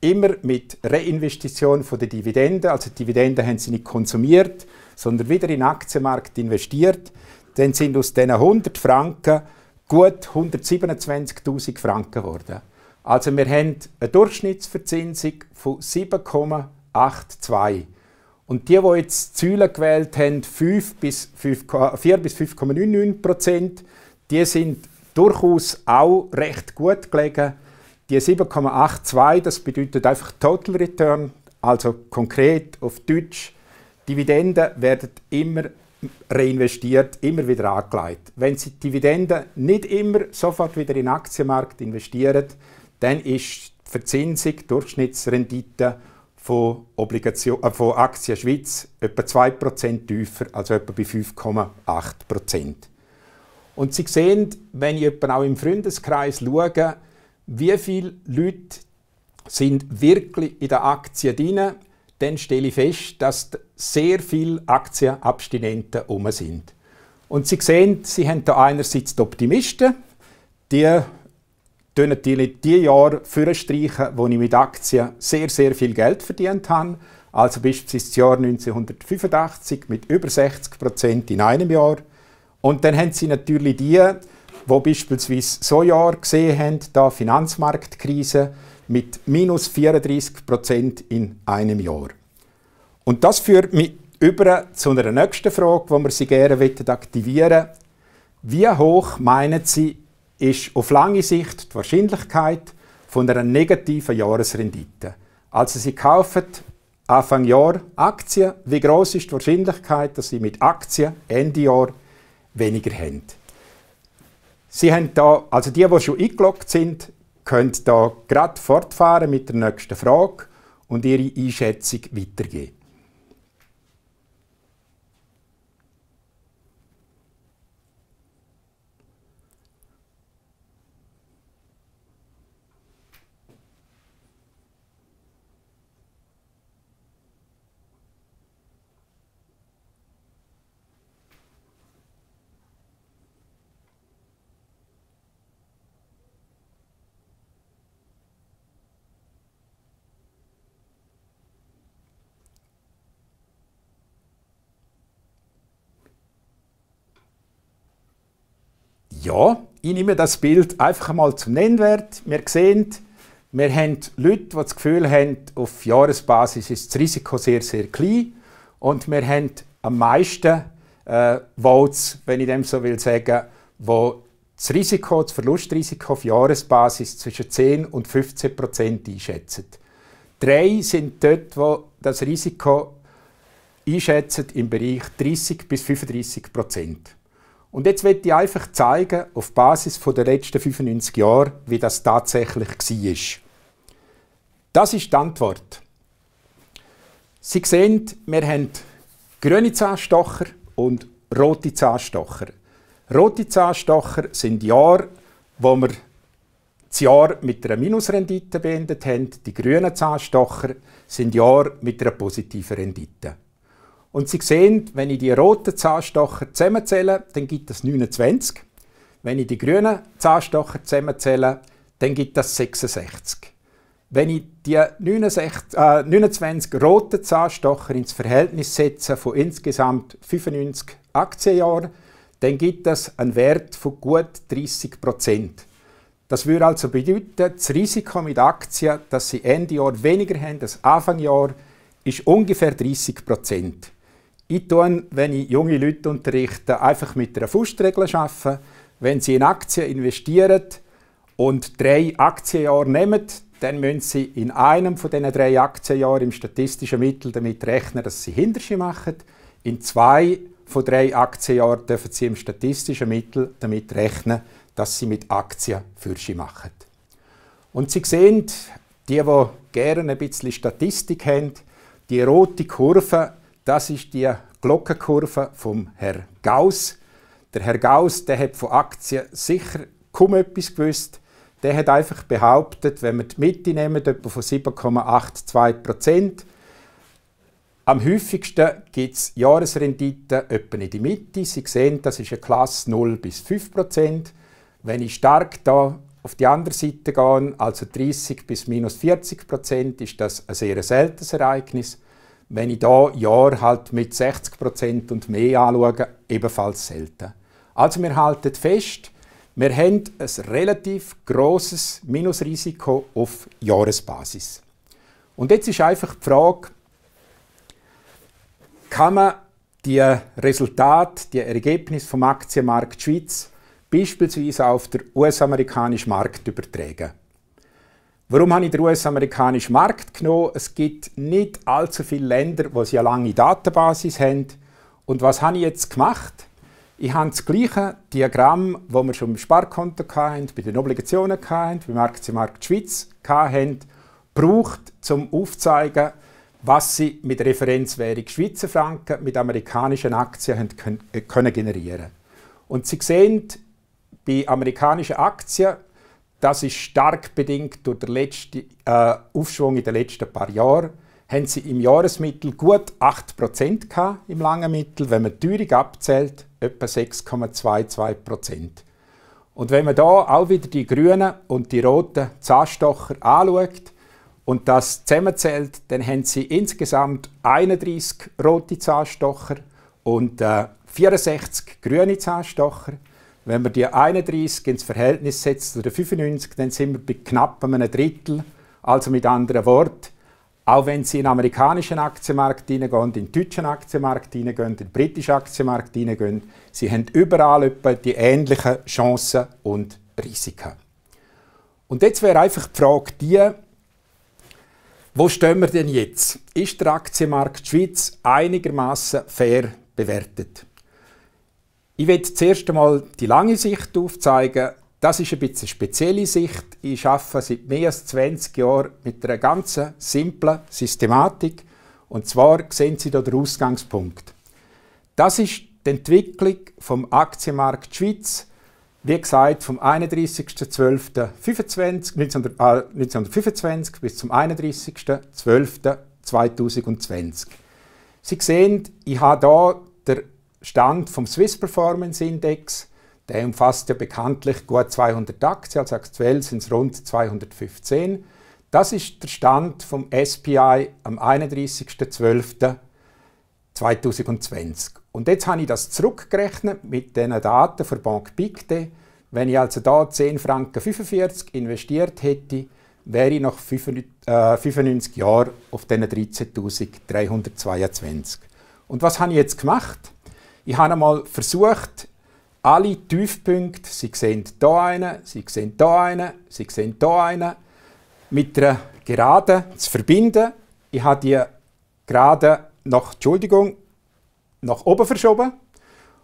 [SPEAKER 2] immer mit Reinvestition von der Dividende, also die Dividende haben sie nicht konsumiert, sondern wieder in den Aktienmarkt investiert, dann sind aus diesen 100 Franken gut 127.000 Franken geworden. Also wir haben eine Durchschnittsverzinsung von 7,82. Und die, die jetzt Ziele gewählt haben, 5 bis 5, 4 bis 5,99 Prozent, die sind durchaus auch recht gut gelegen. Die 7,82, das bedeutet einfach Total Return, also konkret auf Deutsch, Dividenden werden immer reinvestiert, immer wieder angelegt. Wenn Sie Dividenden nicht immer sofort wieder in den Aktienmarkt investieren, dann ist die Verzinsung, Durchschnittsrendite von, Obligation, äh, von Aktien Schweiz etwa 2% tiefer, also etwa bei 5,8%. Und Sie sehen, wenn ich auch im Freundeskreis schaue, wie viele Leute sind wirklich in der Aktie drin, dann stelle ich fest, dass sehr viele Aktienabstinenten um sind. Und Sie sehen, Sie haben da einerseits die Optimisten, die natürlich die Jahre streichen, wo ich mit Aktien sehr, sehr viel Geld verdient habe. Also beispielsweise das Jahr 1985 mit über 60 Prozent in einem Jahr. Und dann haben sie natürlich die, wo beispielsweise so Jahr gesehen haben, da Finanzmarktkrise mit minus 34 Prozent in einem Jahr. Und das führt mich über zu einer nächsten Frage, die wir Sie gerne aktivieren wollen. Wie hoch meinen Sie, ist auf lange Sicht die Wahrscheinlichkeit von einer negativen Jahresrendite. Also Sie kaufen Anfang Jahr Aktien. Wie groß ist die Wahrscheinlichkeit, dass Sie mit Aktien Ende Jahr weniger haben? Sie haben da, also die, die schon eingeloggt sind, können da gerade fortfahren mit der nächsten Frage und ihre Einschätzung weitergeben. Ja, ich nehme das Bild einfach mal zum Nennwert. Wir sehen, Wir haben Leute, die das Gefühl haben, auf Jahresbasis ist das Risiko sehr, sehr klein. Und wir haben am meisten äh, Votes, wenn ich dem so will sagen, wo das Risiko, das Verlustrisiko auf Jahresbasis zwischen 10 und 15 Prozent einschätzen. Drei sind dort, wo das Risiko einschätzen im Bereich 30 bis 35 Prozent. Und jetzt möchte ich einfach zeigen, auf Basis der letzten 95 Jahre, wie das tatsächlich war. Das ist die Antwort. Sie sehen, wir haben grüne Zahnstocher und rote Zahnstocher. Rote Zahnstocher sind Jahre, wo wir das Jahr mit einer Minusrendite beendet haben. Die grünen Zahnstocher sind Jahre mit einer positiven Rendite. Und Sie sehen, wenn ich die roten Zahnstocher zusammenzähle, dann gibt es 29. Wenn ich die grünen Zahnstocher zusammenzähle, dann gibt es 66. Wenn ich die 69, äh, 29 roten Zahnstocher ins Verhältnis setze von insgesamt 95 Aktienjahren, dann gibt es einen Wert von gut 30 Prozent. Das würde also bedeuten, das Risiko mit Aktien, dass sie Ende Jahr weniger haben als Anfang Jahr, ist ungefähr 30 Prozent. Ich tue, wenn ich junge Leute unterrichte, einfach mit einer Faustregel arbeiten. Wenn sie in Aktien investieren und drei Aktienjahre nehmen, dann müssen sie in einem von diesen drei Aktienjahren im statistischen Mittel damit rechnen, dass sie Hinterschi machen. In zwei von drei Aktienjahren dürfen sie im statistischen Mittel damit rechnen, dass sie mit Aktien Fürschi machen. Und Sie sehen, die, die gerne ein bisschen Statistik haben, die rote Kurve das ist die Glockenkurve vom Herr Gauss. Der Herr Gauss, der hat von Aktien sicher kaum etwas gewusst. Der hat einfach behauptet, wenn wir die Mitte nehmen, etwa von 7,82 Prozent, am häufigsten gibt es Jahresrenditen etwa in die Mitte. Sie sehen, das ist eine Klasse 0 bis 5 Prozent. Wenn ich stark da auf die andere Seite gehe, also 30 bis minus 40 Prozent, ist das ein sehr seltenes Ereignis wenn ich da Jahr halt mit 60% und mehr anschaue, ebenfalls selten. Also wir halten fest, wir haben ein relativ großes Minusrisiko auf Jahresbasis. Und jetzt ist einfach die Frage, kann man die Resultate, die Ergebnisse vom Aktienmarkt Schweiz beispielsweise auf den US-amerikanischen Markt übertragen? Warum habe ich den US-amerikanischen Markt genommen? Es gibt nicht allzu viele Länder, sie eine lange Datenbasis haben. Und was habe ich jetzt gemacht? Ich habe das gleiche Diagramm, das wir schon im Sparkonto hatten, bei den Obligationen hatten, beim Aktienmarkt Schweiz hatten, gebraucht, um aufzuzeigen, was sie mit Referenzwährung Schweizer Franken mit amerikanischen Aktien können generieren Und Sie sehen, bei amerikanischen Aktien das ist stark bedingt durch den letzten äh, Aufschwung in den letzten paar Jahren. Haben sie im Jahresmittel gut 8% gehabt, im langen Mittel. Wenn man die Teuerung abzählt, etwa 6,22%. Und wenn man da auch wieder die grünen und die roten Zahnstocher anschaut und das zusammenzählt, dann haben sie insgesamt 31 rote Zahnstocher und äh, 64 grüne Zahnstocher. Wenn wir die 31 ins Verhältnis setzen zu den 95, dann sind wir bei knapp einem Drittel. Also mit anderen Worten, auch wenn Sie in den amerikanischen Aktienmarkt hineingehen, in den deutschen Aktienmarkt hineingehen, in den britischen Aktienmarkt hineingehen, Sie haben überall etwa die ähnlichen Chancen und Risiken. Und jetzt wäre einfach die Frage die, wo stehen wir denn jetzt? Ist der Aktienmarkt Schweiz einigermaßen fair bewertet? Ich werde zuerst einmal die lange Sicht aufzeigen. Das ist ein bisschen eine spezielle Sicht. Ich arbeite seit mehr als 20 Jahren mit einer ganz simplen Systematik. Und zwar sehen Sie hier den Ausgangspunkt. Das ist die Entwicklung vom Aktienmarkt Schweiz, wie gesagt, vom 31.12.1925 bis zum 31.12.2020. Sie sehen, ich habe hier den Stand vom Swiss Performance Index. Der umfasst ja bekanntlich gut 200 Aktien, also aktuell sind es rund 215. Das ist der Stand vom SPI am 31.12.2020. Und jetzt habe ich das zurückgerechnet mit den Daten der Bank Pictet. Wenn ich also da 10 Franken 45 investiert hätte, wäre ich nach 95 äh, Jahren auf diesen 13.322. Und was habe ich jetzt gemacht? Ich habe einmal versucht, alle Tiefpunkte, Sie sehen hier einen, Sie sehen hier einen, Sie sehen hier einen, mit einer Gerade zu verbinden. Ich habe die Gerade nach, Entschuldigung, nach oben verschoben.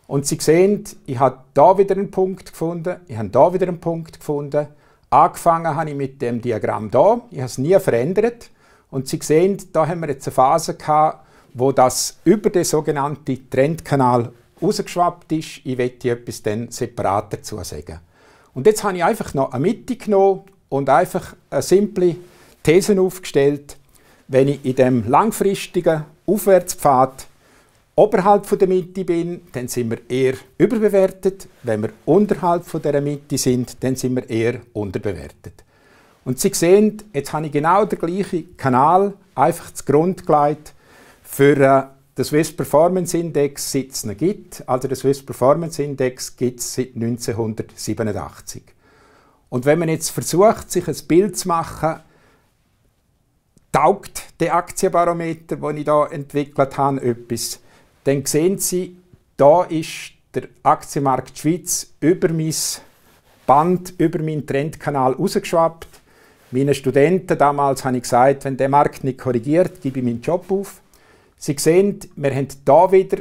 [SPEAKER 2] Und Sie sehen, ich habe da wieder einen Punkt gefunden, ich habe da wieder einen Punkt gefunden. Angefangen habe ich mit dem Diagramm da, ich habe es nie verändert. Und Sie sehen, da haben wir jetzt eine Phase gehabt, wo das über den sogenannten Trendkanal rausgeschwappt ist. Ich werde etwas dann separat dazu sagen. Und jetzt habe ich einfach noch eine Mitte genommen und einfach eine simple These aufgestellt. Wenn ich in dem langfristigen Aufwärtspfad oberhalb von der Mitte bin, dann sind wir eher überbewertet. Wenn wir unterhalb von der Mitte sind, dann sind wir eher unterbewertet. Und Sie sehen, jetzt habe ich genau den gleichen Kanal einfach Grund gelegt für äh, den Swiss Performance Index, seit es ihn gibt. Also den Swiss Performance Index gibt es seit 1987. Und wenn man jetzt versucht, sich ein Bild zu machen, taugt der Aktienbarometer, den ich hier entwickelt habe, etwas, dann sehen Sie, da ist der Aktienmarkt Schweiz über mein Band, über meinen Trendkanal rausgeschwappt. Meinen Studenten damals habe ich gesagt, wenn der Markt nicht korrigiert, gebe ich meinen Job auf. Sie sehen, wir haben hier wieder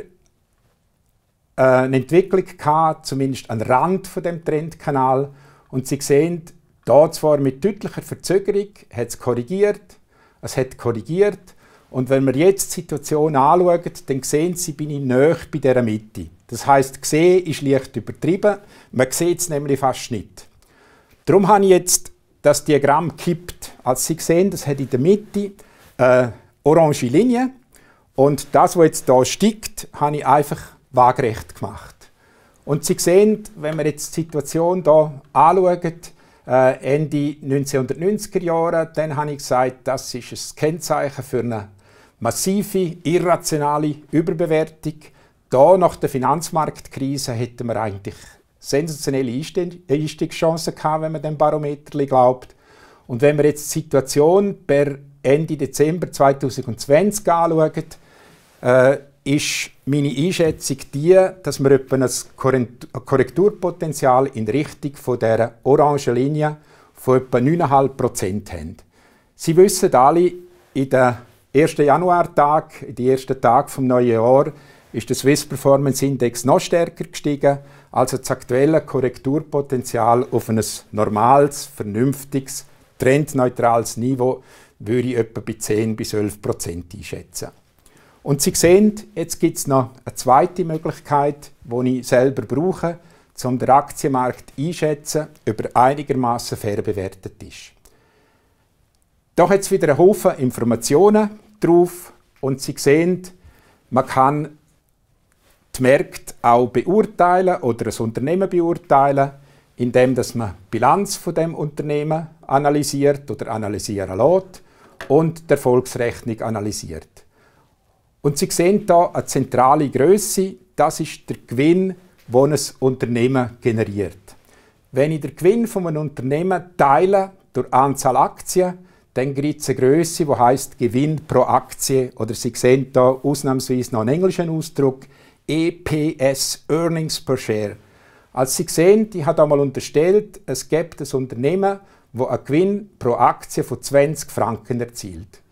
[SPEAKER 2] äh, eine Entwicklung gehabt, zumindest am Rand von dem Trendkanal. Und Sie sehen, da zwar mit deutlicher Verzögerung, hat es korrigiert, es hat korrigiert, und wenn wir jetzt die Situation anschauen, dann sehen Sie, bin ich näher bei dieser Mitte. Das heißt, gesehen ist leicht übertrieben, man sieht es nämlich fast nicht. Darum habe ich jetzt das Diagramm gekippt. Als Sie sehen, das hat in der Mitte eine orange Linie und das, was jetzt hier steigt, habe ich einfach waagerecht gemacht. Und Sie sehen, wenn wir jetzt die Situation hier anschauen, äh, Ende 1990er Jahre, dann habe ich gesagt, das ist ein Kennzeichen für eine massive, irrationale Überbewertung. Da nach der Finanzmarktkrise hätten wir eigentlich sensationelle Einstiegschancen gehabt, wenn man dem Barometer glaubt. Und wenn wir jetzt die Situation per Ende Dezember 2020 anschauen, äh, ist meine Einschätzung die, dass wir ein Korrekturpotenzial in Richtung von der orangen Linie von etwa 9,5% haben. Sie wissen alle, in den ersten Januartag, in den ersten Tag des neuen Jahres, ist der Swiss Performance Index noch stärker gestiegen. Also das aktuelle Korrekturpotenzial auf ein normales, vernünftiges, trendneutrales Niveau würde ich etwa bei 10 bis 11 Prozent einschätzen. Und Sie sehen, jetzt gibt es noch eine zweite Möglichkeit, die ich selber brauche, um den Aktienmarkt einschätzen, ob er einigermaßen fair bewertet ist. Hat es wieder einen Haufen Informationen drauf und Sie sehen, man kann die Märkte auch beurteilen oder ein Unternehmen beurteilen, indem dass man die Bilanz von dem Unternehmen analysiert oder analysieren lässt und die Erfolgsrechnung analysiert. Und Sie sehen hier eine zentrale Größe, das ist der Gewinn, den ein Unternehmen generiert. Wenn ich den Gewinn von einem Unternehmen teile durch Anzahl Aktien, dann gibt es eine Größe, die heißt Gewinn pro Aktie oder Sie sehen hier ausnahmsweise noch einen englischen Ausdruck EPS Earnings per Share. Als Sie sehen, ich habe einmal unterstellt, es gibt ein Unternehmen, das einen Gewinn pro Aktie von 20 Franken erzielt.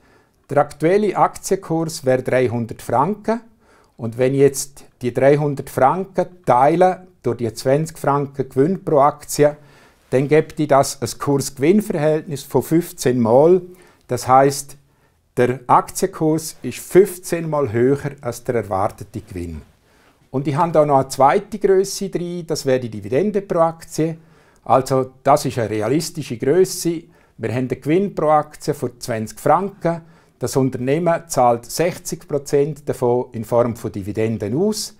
[SPEAKER 2] Der aktuelle Aktienkurs wäre 300 Franken. Und wenn ich jetzt die 300 Franken teile durch die 20 Franken Gewinn pro Aktie, dann gibt ich das ein Kurs-Gewinn-Verhältnis von 15 Mal. Das heißt, der Aktienkurs ist 15 Mal höher als der erwartete Gewinn. Und ich habe da noch eine zweite Größe drin, das wäre die Dividende pro Aktie. Also das ist eine realistische Größe. Wir haben einen Gewinn pro Aktie von 20 Franken das Unternehmen zahlt 60% davon in Form von Dividenden aus.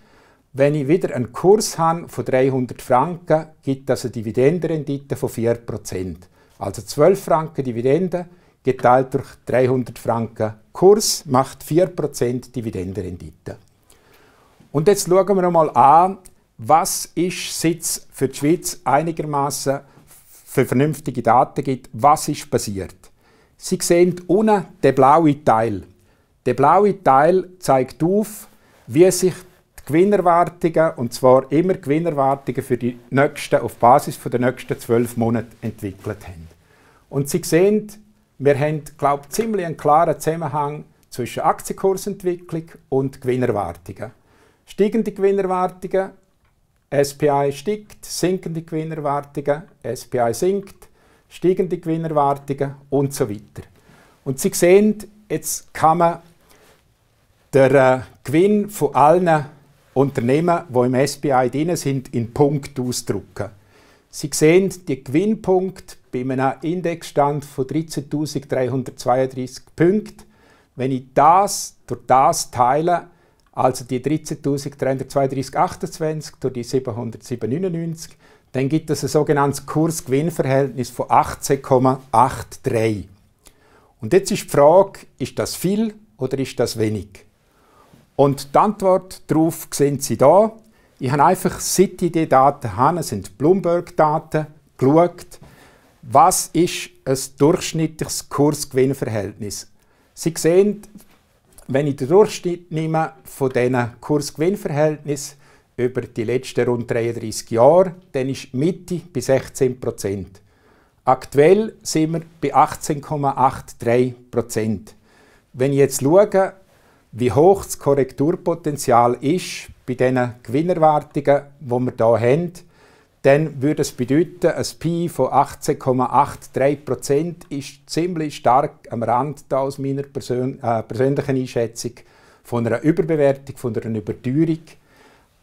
[SPEAKER 2] Wenn ich wieder einen Kurs habe von 300 Franken, gibt das eine Dividendenrendite von 4% Also 12 Franken Dividende geteilt durch 300 Franken Kurs macht 4% Dividendenrendite. Und jetzt schauen wir mal an, was ist Sitz für die Schweiz einigermaßen für vernünftige Daten gibt, was ist passiert. Sie sehen unten den blauen Teil. Der blaue Teil zeigt auf, wie sich die Gewinnerwartungen, und zwar immer Gewinnerwartungen für die nächsten, auf Basis der nächsten zwölf Monate entwickelt haben. Und Sie sehen, wir haben, glaube ich, ziemlich einen klaren Zusammenhang zwischen Aktienkursentwicklung und Gewinnerwartungen. Steigende Gewinnerwartungen, SPI steigt, sinkende Gewinnerwartungen, SPI sinkt, steigende Gewinnerwartungen und so weiter. Und Sie sehen, jetzt kann man den äh, Gewinn von allen Unternehmen, die im SPI drin sind, in Punkt ausdrücken. Sie sehen die Gewinnpunkt bei einem Indexstand von 13.332 Punkten. Wenn ich das durch das teile, also die 13.332,28 durch die 797,99, dann gibt es ein sogenanntes Kurs-Gewinn-Verhältnis von 18,83. Und jetzt ist die Frage, ist das viel oder ist das wenig? Und die Antwort darauf sehen Sie da. Ich habe einfach, seit ich diese Daten habe, sind Bloomberg-Daten, geschaut, was ist ein durchschnittliches Kurs-Gewinn-Verhältnis. Sie sehen, wenn ich den Durchschnitt nehme von diesen Kurs-Gewinn-Verhältnissen über die letzten rund 33 Jahre, dann ist Mitte bei 16 Prozent. Aktuell sind wir bei 18,83 Prozent. Wenn ich jetzt schaue, wie hoch das Korrekturpotenzial ist bei diesen Gewinnerwartungen, die wir hier haben, dann würde es bedeuten, ein Pi von 18,83% ist ziemlich stark am Rand da aus meiner äh, persönlichen Einschätzung von einer Überbewertung, von einer Überteuerung.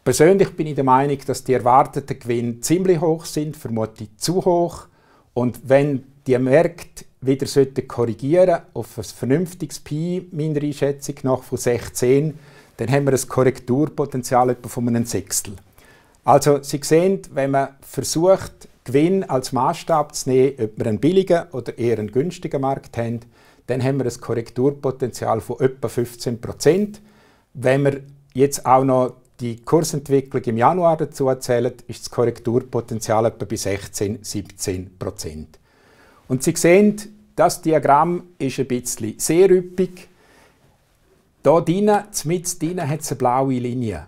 [SPEAKER 2] Persönlich bin ich der Meinung, dass die erwarteten Gewinne ziemlich hoch sind, vermutlich zu hoch. Und wenn die Märkte wieder korrigieren auf ein vernünftiges Pi, meiner Einschätzung nach, von 16, dann haben wir ein Korrekturpotenzial etwa von einem Sechstel. Also Sie sehen, wenn man versucht, Gewinn als Maßstab zu nehmen, ob wir einen billigen oder eher einen günstigen Markt haben, dann haben wir ein Korrekturpotenzial von etwa 15 Prozent. Wenn wir jetzt auch noch die Kursentwicklung im Januar dazu zählen, ist das Korrekturpotenzial etwa bei 16, 17 Prozent. Und Sie sehen, das Diagramm ist ein bisschen sehr üppig. Hier drinnen, mit drinnen hat es eine blaue Linie.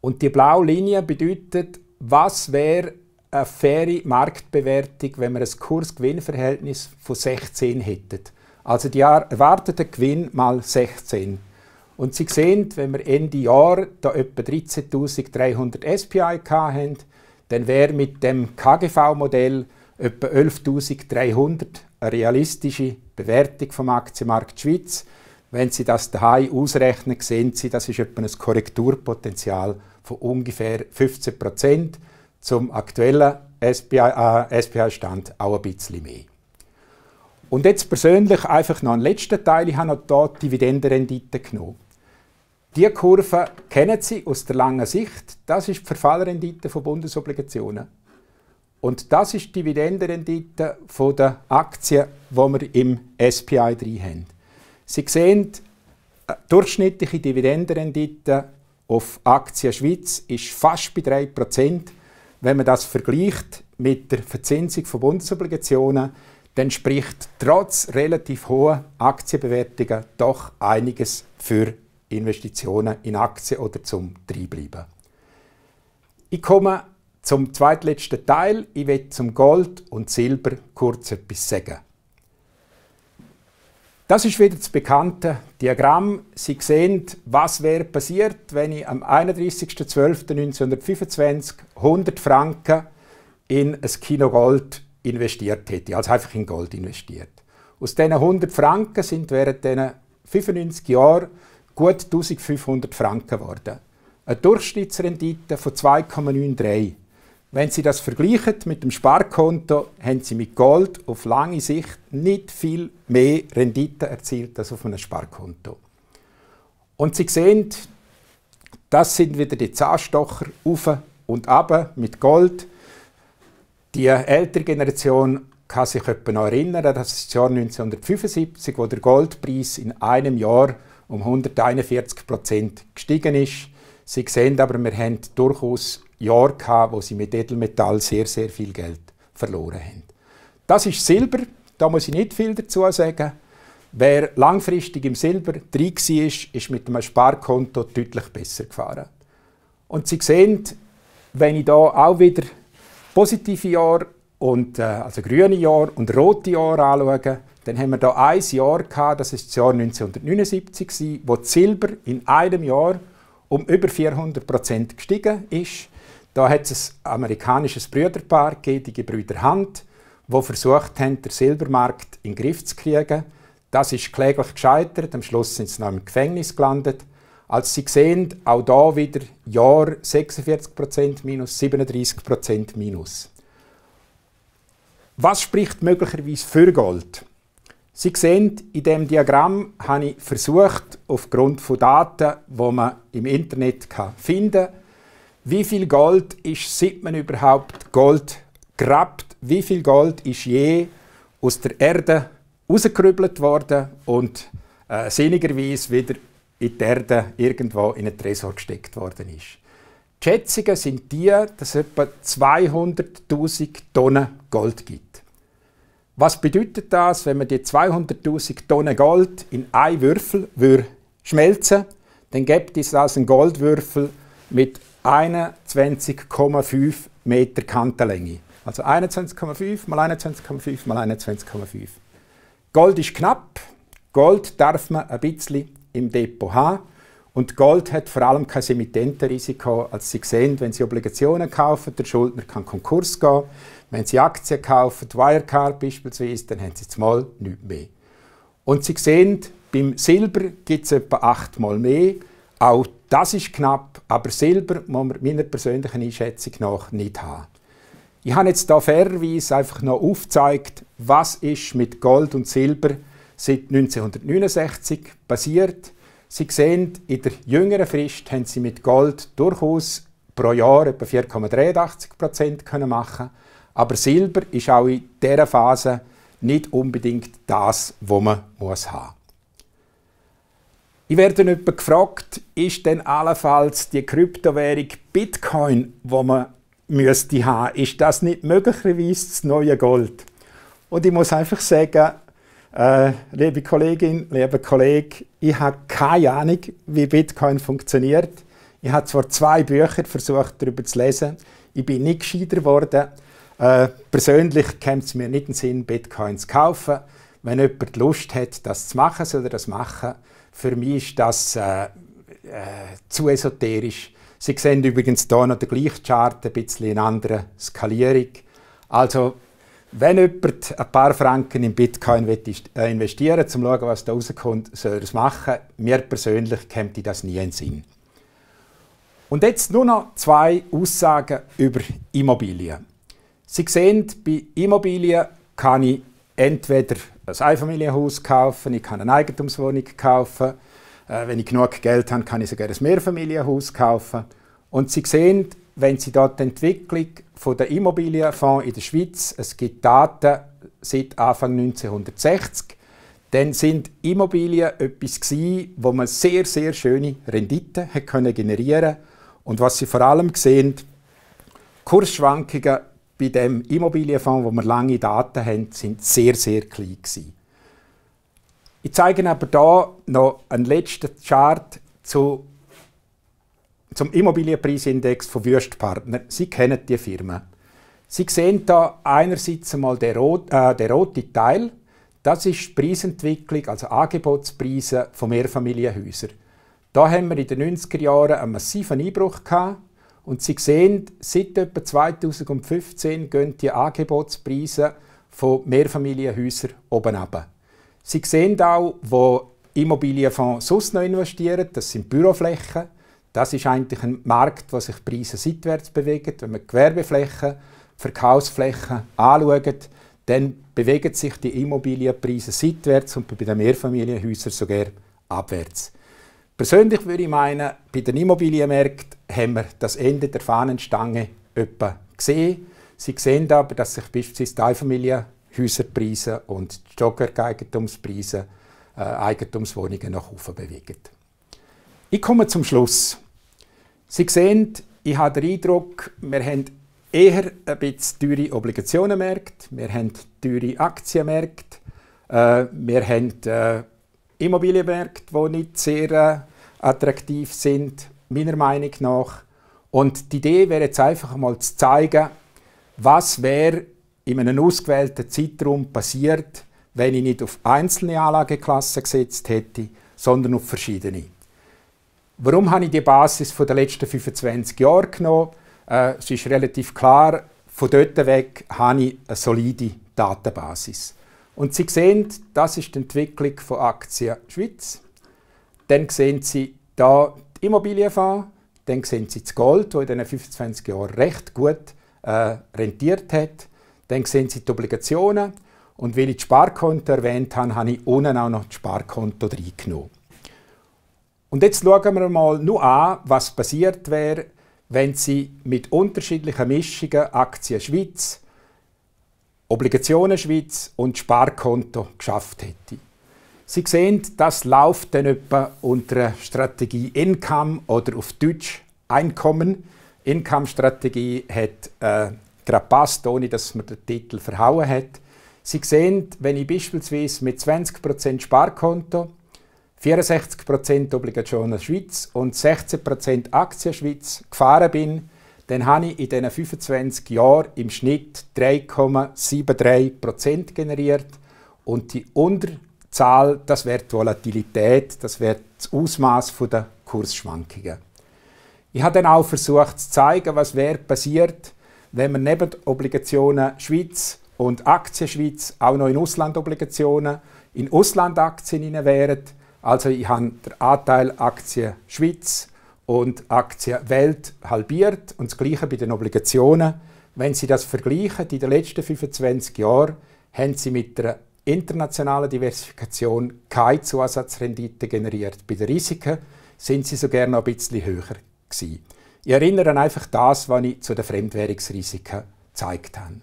[SPEAKER 2] Und die blaue Linie bedeutet, was wäre eine faire Marktbewertung, wenn wir ein Kurs-Gewinn-Verhältnis von 16 hätten. Also die erwartete Gewinn mal 16. Und Sie sehen, wenn wir Ende Jahr da etwa 13.300 SPI haben, dann wäre mit dem KGV-Modell etwa 11.300 eine realistische Bewertung vom Aktienmarkt Schweiz. Wenn Sie das daheim ausrechnen, sehen Sie, das ist etwa ein Korrekturpotenzial von ungefähr 15 Prozent. Zum aktuellen SPI-Stand äh, auch ein bisschen mehr. Und jetzt persönlich einfach noch ein letzter Teil. Ich habe noch die Dividendenrendite genommen. Diese Kurve kennen Sie aus der langen Sicht. Das ist die Verfallrendite von Bundesobligationen. Und das ist die Dividendenrendite der Aktien, die wir im SPI drin haben. Sie sehen, die durchschnittliche Dividendenrendite auf Aktien Schweiz ist fast bei 3%. Wenn man das vergleicht mit der Verzinsung von Bundesobligationen, dann spricht trotz relativ hoher Aktienbewertungen doch einiges für Investitionen in Aktien oder zum Dreibleiben. Ich komme zum zweitletzten Teil, ich will zum Gold und Silber kurz etwas sagen. Das ist wieder das bekannte Diagramm. Sie sehen, was wäre passiert, wenn ich am 31.12.1925 100 Franken in ein Kilo Gold investiert hätte, also einfach in Gold investiert. Aus diesen 100 Franken sind während diesen 95 Jahren gut 1500 Franken geworden. Eine Durchschnittsrendite von 2,93. Wenn Sie das vergleichen mit dem Sparkonto, haben Sie mit Gold auf lange Sicht nicht viel mehr Rendite erzielt als auf einem Sparkonto. Und Sie sehen, das sind wieder die Zahnstocher auf und ab mit Gold. Die ältere Generation kann sich noch erinnern, das ist das Jahr 1975, wo der Goldpreis in einem Jahr um 141 Prozent gestiegen ist. Sie sehen aber, wir haben durchaus Jahre gehabt, wo sie mit Edelmetall sehr, sehr viel Geld verloren haben. Das ist Silber, da muss ich nicht viel dazu sagen. Wer langfristig im Silber drin war, ist mit einem Sparkonto deutlich besser gefahren. Und Sie sehen, wenn ich hier auch wieder positive Jahre und, äh, also grüne Jahre und rote Jahre anschaue, dann haben wir hier ein Jahr gehabt, das ist das Jahr 1979, wo das Silber in einem Jahr um über 400 Prozent gestiegen ist. Da hat es ein amerikanisches Brüderpaar gegeben, die Gebrüder Hand, wo versucht haben, den Silbermarkt in den Griff zu kriegen. Das ist kläglich gescheitert. Am Schluss sind sie noch im Gefängnis gelandet. Als Sie sehen, auch da wieder Jahr 46% minus, 37% minus. Was spricht möglicherweise für Gold? Sie sehen, in dem Diagramm habe ich versucht, aufgrund von Daten, die man im Internet finden kann, wie viel Gold ist, seit man überhaupt Gold grabt, wie viel Gold ist je aus der Erde rausgerübelt worden und äh, sinnigerweise wieder in die Erde irgendwo in einen Tresor gesteckt worden ist. Die Schätzungen sind die, dass es etwa 200.000 Tonnen Gold gibt. Was bedeutet das, wenn man die 200.000 Tonnen Gold in einen Würfel schmelzen würde? Dann gibt es als einen Goldwürfel mit 21,5 Meter Kantenlänge. Also 21,5 mal 21,5 mal 21,5. Gold ist knapp. Gold darf man ein bisschen im Depot haben. Und Gold hat vor allem kein Emittentenrisiko. Als Sie sehen, wenn Sie Obligationen kaufen, der Schuldner kann Konkurs gehen. Wenn Sie Aktien kaufen, Wirecard beispielsweise, dann haben Sie zumal nichts mehr. Und Sie sehen, beim Silber gibt es etwa achtmal mehr. Auch das ist knapp, aber Silber muss man meiner persönlichen Einschätzung nach nicht haben. Ich habe jetzt hier fairerweise einfach noch aufgezeigt, was ist mit Gold und Silber seit 1969 passiert. Sie sehen, in der jüngeren Frist haben Sie mit Gold durchaus pro Jahr etwa 4,83 Prozent machen aber Silber ist auch in dieser Phase nicht unbedingt das, was man muss haben Ich werde dann gefragt, ist denn allenfalls die Kryptowährung Bitcoin, wo man müsste haben, ist das nicht möglicherweise das neue Gold? Und ich muss einfach sagen, äh, liebe Kollegin, lieber Kollege, ich habe keine Ahnung, wie Bitcoin funktioniert. Ich habe zwar zwei Bücher versucht, darüber zu lesen. Ich bin nicht gescheiter geworden. Äh, persönlich kommt es mir nicht in den Sinn, Bitcoin zu kaufen. Wenn jemand Lust hat, das zu machen, soll er das machen. Für mich ist das äh, äh, zu esoterisch. Sie sehen übrigens hier noch den gleichen Chart, ein bisschen in anderer Skalierung. Also, wenn jemand ein paar Franken in Bitcoin äh, investieren will, um zu schauen, was da rauskommt, soll er es machen. Mir persönlich kommt das nie in den Sinn. Und jetzt nur noch zwei Aussagen über Immobilien. Sie sehen, bei Immobilien kann ich entweder ein Einfamilienhaus kaufen, ich kann eine Eigentumswohnung kaufen, äh, wenn ich genug Geld habe, kann ich sogar ein Mehrfamilienhaus kaufen. Und Sie sehen, wenn Sie dort die Entwicklung der Immobilienfonds in der Schweiz, es gibt Daten seit Anfang 1960, dann sind Immobilien etwas gewesen, wo man sehr, sehr schöne Renditen hat können generieren Und was Sie vor allem sehen, Kursschwankungen bei dem Immobilienfonds, wo wir lange Daten haben, sind sehr, sehr klein gewesen. Ich zeige aber hier noch einen letzten Chart zu, zum Immobilienpreisindex von Wüstpartner. Sie kennen die Firma. Sie sehen da einerseits einmal den, rot, äh, den roten Teil. Das ist die Preisentwicklung, also Angebotspreise von Mehrfamilienhäusern. Da haben wir in den 90er Jahren einen massiven Einbruch gehabt. Und Sie sehen, seit etwa 2015 gehen die Angebotspreise von Mehrfamilienhäusern oben ab. Sie sehen auch, wo Immobilienfonds sonst noch investieren, das sind Büroflächen. Das ist eigentlich ein Markt, wo sich Preise seitwärts bewegen. Wenn man Gewerbeflächen, Verkaufsflächen anschaut, dann bewegen sich die Immobilienpreise seitwärts und bei den Mehrfamilienhäusern sogar abwärts. Persönlich würde ich meinen, bei den Immobilienmärkten haben wir das Ende der Fahnenstange etwa gesehen. Sie sehen aber, dass sich beispielsweise die Einfamilienhäuserpreise und die Jogger-Eigentumspreise, äh, Eigentumswohnungen nach oben bewegen. Ich komme zum Schluss. Sie sehen, ich habe den Eindruck, wir haben eher ein bisschen teure Obligationenmärkte, wir haben teure Aktienmärkte, äh, wir haben äh, Immobilienmärkte, die nicht sehr äh, attraktiv sind, meiner Meinung nach. Und die Idee wäre jetzt einfach mal zu zeigen, was wäre in einem ausgewählten Zeitraum passiert, wenn ich nicht auf einzelne Anlageklassen gesetzt hätte, sondern auf verschiedene. Warum habe ich die Basis der letzten 25 Jahre genommen? Äh, es ist relativ klar, von dort weg habe ich eine solide Datenbasis. Und Sie sehen, das ist die Entwicklung von Aktien Schweiz. Dann sehen Sie da die Immobilienfonds, dann sehen Sie das Gold, das in den 25 Jahren recht gut äh, rentiert hat. Dann sehen Sie die Obligationen. Und weil ich das Sparkonto erwähnt habe, habe ich unten auch noch das Sparkonto reingenommen. Und jetzt schauen wir mal nur an, was passiert wäre, wenn Sie mit unterschiedlichen Mischungen Aktien Schweiz, Obligationen Schweiz und Sparkonto geschafft hätte. Sie sehen, das läuft dann etwa unter der Strategie Income oder auf Deutsch Einkommen. Income-Strategie hat äh, gerade passt, ohne dass man den Titel verhauen hat. Sie sehen, wenn ich beispielsweise mit 20% Sparkonto, 64% Obligationen Schweiz und 16% Aktien Schweiz gefahren bin, dann habe ich in diesen 25 Jahren im Schnitt 3,73% generiert und die Unterzahl, das wäre die Volatilität, das wäre das Ausmaß der Kursschwankungen. Ich habe dann auch versucht zu zeigen, was wäre passiert, wenn man neben Obligationen Schweiz und Aktien Schweiz auch noch in Auslandobligationen, in Auslandaktien wären. Also ich habe den Anteil Aktien Schweiz und Aktien Welt halbiert und das gleiche bei den Obligationen. Wenn Sie das vergleichen, in den letzten 25 Jahren haben Sie mit der internationalen Diversifikation keine Zusatzrendite generiert. Bei den Risiken sind sie sogar noch ein bisschen höher gewesen. Ich erinnere an einfach das, was ich zu den Fremdwährungsrisiken gezeigt habe.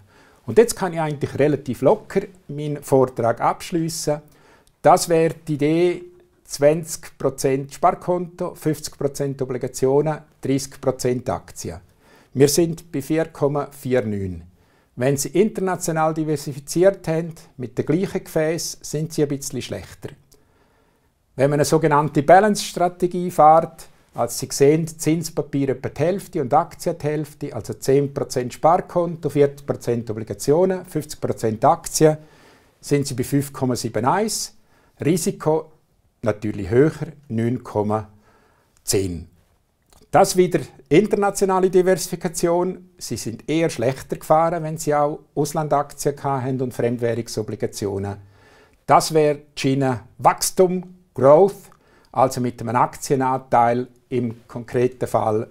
[SPEAKER 2] Und jetzt kann ich eigentlich relativ locker meinen Vortrag abschließen. Das wäre die Idee 20% Sparkonto, 50% Obligationen, 30% Aktien. Wir sind bei 4,49. Wenn Sie international diversifiziert haben, mit dem gleichen Gefäß, sind Sie ein bisschen schlechter. Wenn man eine sogenannte Balance-Strategie fährt, als Sie sehen, Zinspapiere etwa die Hälfte und Aktien die Hälfte, also 10% Sparkonto, 40% Obligationen, 50% Aktien, sind Sie bei 5,71. Risiko natürlich höher, 9,10. Das wieder internationale Diversifikation. Sie sind eher schlechter gefahren, wenn Sie auch Auslandaktien haben und Fremdwährungsobligationen. Das wäre China Wachstum, Growth, also mit einem Aktienanteil im konkreten Fall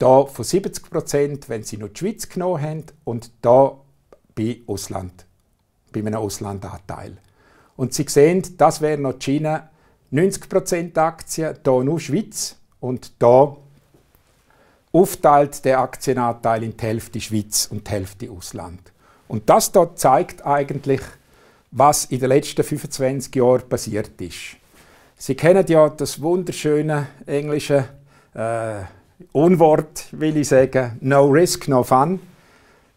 [SPEAKER 2] da von 70 Prozent, wenn Sie nur die Schweiz genommen haben, und da bei Ausland, bei einem Auslandanteil. Und Sie sehen, das wäre noch China 90 Prozent Aktien, da nur Schweiz und da aufteilt der Aktienanteil in die Hälfte Schweiz und die Hälfte Ausland. Und das dort zeigt eigentlich, was in den letzten 25 Jahren passiert ist. Sie kennen ja das wunderschöne englische äh, Unwort, will ich sagen, no risk, no fun.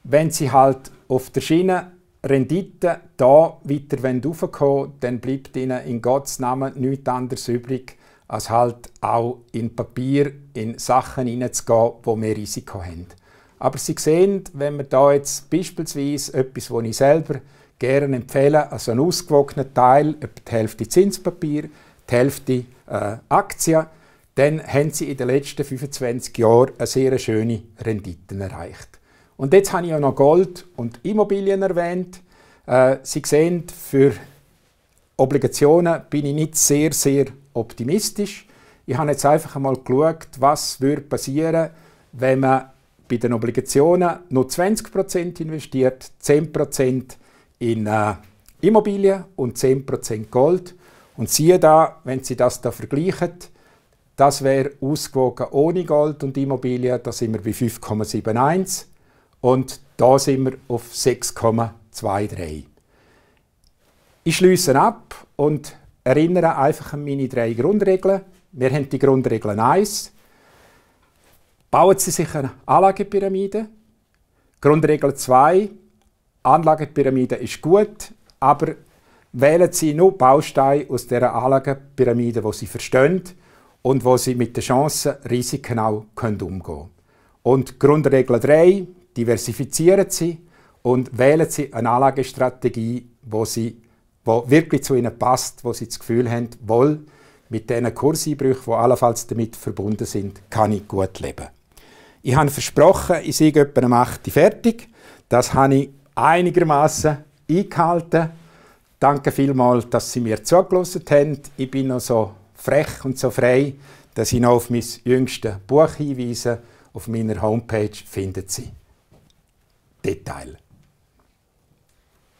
[SPEAKER 2] Wenn Sie halt auf der Schiene Rendite da weiter raufkommen dann bleibt Ihnen in Gottes Namen nichts anderes übrig, als halt auch in Papier, in Sachen hineinzugehen, die mehr Risiko haben. Aber Sie sehen, wenn wir da jetzt beispielsweise etwas, das ich selber gerne empfehle, also einen ausgewogenen Teil, etwa die Hälfte Zinspapier, die Hälfte äh, Aktien, dann haben sie in den letzten 25 Jahren eine sehr schöne Rendite erreicht. Und jetzt habe ich ja noch Gold und Immobilien erwähnt. Äh, sie sehen, für Obligationen bin ich nicht sehr, sehr optimistisch. Ich habe jetzt einfach einmal geschaut, was würde passieren, wenn man bei den Obligationen nur 20% investiert, 10% in äh, Immobilien und 10% Gold. Und siehe da, wenn Sie das da vergleichen, das wäre ausgewogen ohne Gold und Immobilien, da sind wir bei 5,71 und da sind wir auf 6,23. Ich schließe ab und erinnere einfach an meine drei Grundregeln. Wir haben die Grundregeln 1. Bauen Sie sich eine Anlagepyramide. Grundregel 2, Anlagepyramide ist gut, aber wählen Sie nur Bausteine aus dieser Anlagepyramide, die Sie verstehen und wo Sie mit den Chancen, Risiken auch umgehen können. Und Grundregel 3, diversifizieren Sie und wählen Sie eine Anlagestrategie, wo Sie wo wirklich zu Ihnen passt, wo Sie das Gefühl haben, wohl mit diesen Kurseinbrüchen, die allenfalls damit verbunden sind, kann ich gut leben. Ich habe versprochen, ich sei etwa am 8. fertig. Das habe ich einigermaßen eingehalten. Danke vielmals, dass Sie mir zugelassen haben. Ich bin noch so frech und so frei, dass ich noch auf mein jüngstes Buch hinweise. Auf meiner Homepage finden Sie Detail.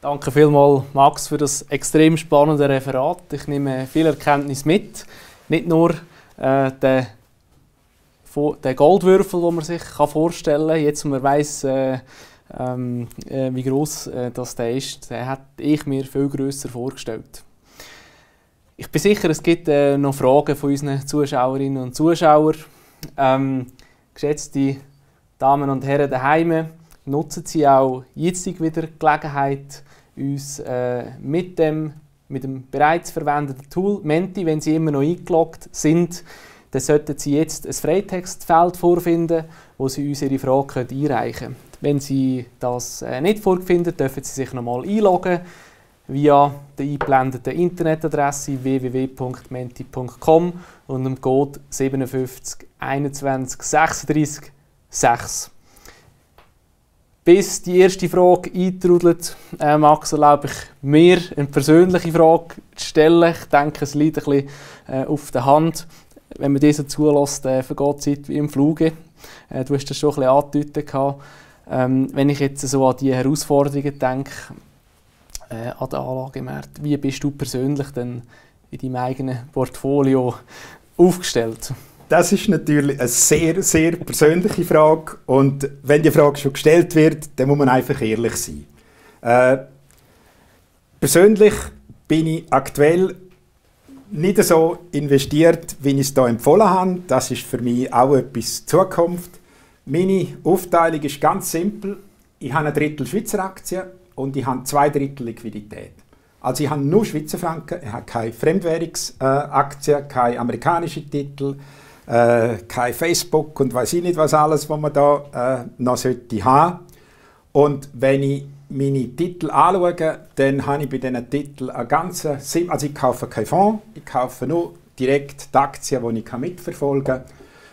[SPEAKER 1] Danke vielmals, Max, für das extrem spannende Referat. Ich nehme viel Erkenntnis mit. Nicht nur äh, den, den Goldwürfel, den man sich kann vorstellen kann, jetzt wo man weiss, äh, ähm, äh, wie groß äh, das der ist, den hätte ich mir viel grösser vorgestellt. Ich bin sicher, es gibt äh, noch Fragen von unseren Zuschauerinnen und Zuschauern. Ähm, geschätzte Damen und Herren daheim, nutzen Sie auch jetzt wieder die Gelegenheit, uns äh, mit, dem, mit dem bereits verwendeten Tool Menti, wenn Sie immer noch eingeloggt sind, dann sollten Sie jetzt ein Freitextfeld vorfinden, wo Sie uns Ihre Frage einreichen können. Wenn Sie das äh, nicht vorfinden, dürfen Sie sich nochmal einloggen via der eingeblendeten Internetadresse www.menti.com und dem Code 57 21 36 6. Bis die erste Frage eintrudelt, äh, Max, erlaube ich mir eine persönliche Frage zu stellen. Ich denke, es liegt ein bisschen äh, auf der Hand. Wenn man diese zulässt, äh, vergeht Zeit wie im Fluge. Äh, du hast das schon ein bisschen angedeutet. Ähm, wenn ich jetzt so an die Herausforderungen denke, äh, an den Anlagemarkt, wie bist du persönlich denn in deinem eigenen Portfolio aufgestellt?
[SPEAKER 2] Das ist natürlich eine sehr, sehr persönliche Frage. Und wenn die Frage schon gestellt wird, dann muss man einfach ehrlich sein. Äh, persönlich bin ich aktuell nicht so investiert, wie ich es hier empfohlen habe. Das ist für mich auch etwas Zukunft. Meine Aufteilung ist ganz simpel. Ich habe ein Drittel Schweizer Aktien und ich habe zwei Drittel Liquidität. Also ich habe nur Schweizer Franken, ich habe keine Fremdwährungsaktien, keine amerikanischen Titel, äh, kein Facebook und weiß ich nicht was alles, was man da äh, noch sollte haben. Und wenn ich meine Titel anschaue, dann habe ich bei diesen Titeln eine ganze, also ich kaufe keinen Fonds, ich kaufe nur direkt die Aktien, die ich mitverfolgen kann.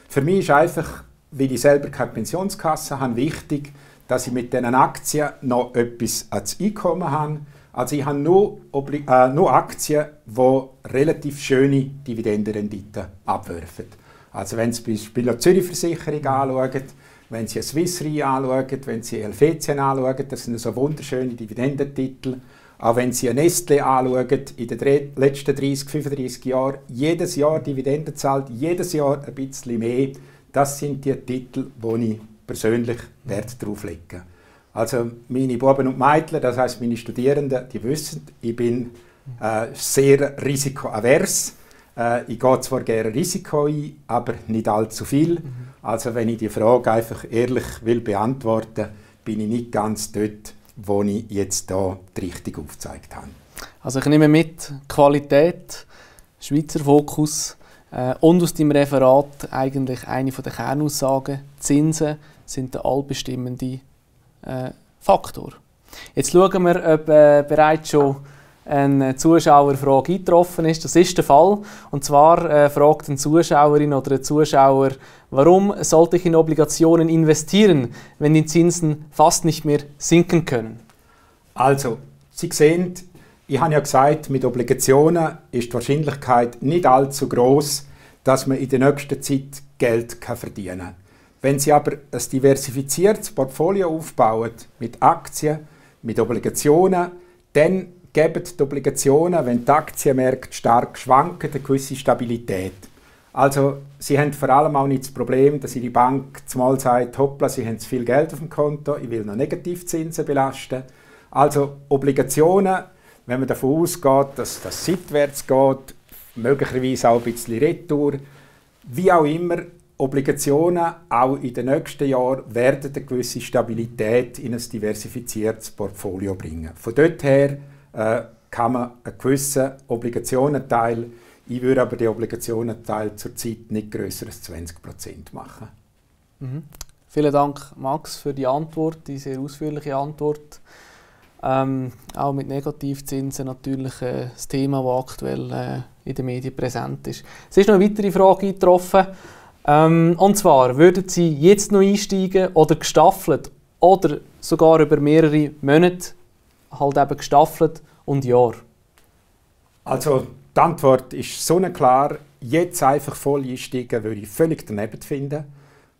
[SPEAKER 2] Für mich ist einfach, weil ich selber keine Pensionskasse habe, wichtig, dass ich mit diesen Aktien noch etwas als Einkommen habe. Also ich habe nur, äh, nur Aktien, die relativ schöne Dividendenrenditen abwerfen. Also wenn Sie beispielsweise die Zürich Versicherung anschauen, wenn Sie Swiss Re anschauen, wenn Sie Helvetien anschauen, das sind so wunderschöne Dividendentitel. Auch wenn Sie Nestle anschauen, in den letzten 30, 35 Jahren jedes Jahr Dividenden zahlt, jedes Jahr ein bisschen mehr. Das sind die Titel, wo ich persönlich Wert drauf lege. Also meine Buben und Mädchen, das heißt meine Studierenden, die wissen, ich bin äh, sehr risikoavers. Äh, ich gehe zwar gerne Risiko ein, aber nicht allzu viel. Mhm. Also wenn ich die Frage einfach ehrlich will beantworten, bin ich nicht ganz dort, wo ich jetzt da die Richtung aufgezeigt habe.
[SPEAKER 1] Also ich nehme mit Qualität, Schweizer Fokus äh, und aus dem Referat eigentlich eine der Kernaussagen: Zinsen sind der allbestimmende äh, Faktor. Jetzt schauen wir, ob äh, bereits schon eine Zuschauerfrage eingetroffen ist. Das ist der Fall. Und zwar äh, fragt eine Zuschauerin oder ein Zuschauer, warum sollte ich in Obligationen investieren, wenn die Zinsen fast nicht mehr sinken können?
[SPEAKER 2] Also, Sie sehen, ich habe ja gesagt, mit Obligationen ist die Wahrscheinlichkeit nicht allzu groß, dass man in der nächsten Zeit Geld verdienen kann. Wenn Sie aber ein diversifiziertes Portfolio aufbauen mit Aktien, mit Obligationen, dann geben die Obligationen, wenn die Aktienmärkte stark schwanken, eine gewisse Stabilität. Also sie haben vor allem auch nicht das Problem, dass ihre Bank zumal sagt, hoppla, sie haben zu viel Geld auf dem Konto, ich will noch Negativzinsen belasten. Also Obligationen, wenn man davon ausgeht, dass das seitwärts geht, möglicherweise auch ein bisschen Retour, wie auch immer, Obligationen auch in den nächsten Jahren werden eine gewisse Stabilität in ein diversifiziertes Portfolio bringen. Von dort her äh, kann man einen gewissen Obligationenteil, ich würde aber den Obligationenteil zurzeit nicht grösser als 20% machen.
[SPEAKER 1] Mhm. Vielen Dank, Max, für die Antwort, die sehr ausführliche Antwort. Ähm, auch mit Negativzinsen natürlich äh, das Thema, das aktuell äh, in den Medien präsent ist. Es ist noch eine weitere Frage eingetroffen. Ähm, und zwar, würden Sie jetzt noch einsteigen oder gestaffelt oder sogar über mehrere Monate halt eben gestaffelt und Jahr?
[SPEAKER 2] Also die Antwort ist so klar, jetzt einfach voll einsteigen würde ich völlig daneben finden.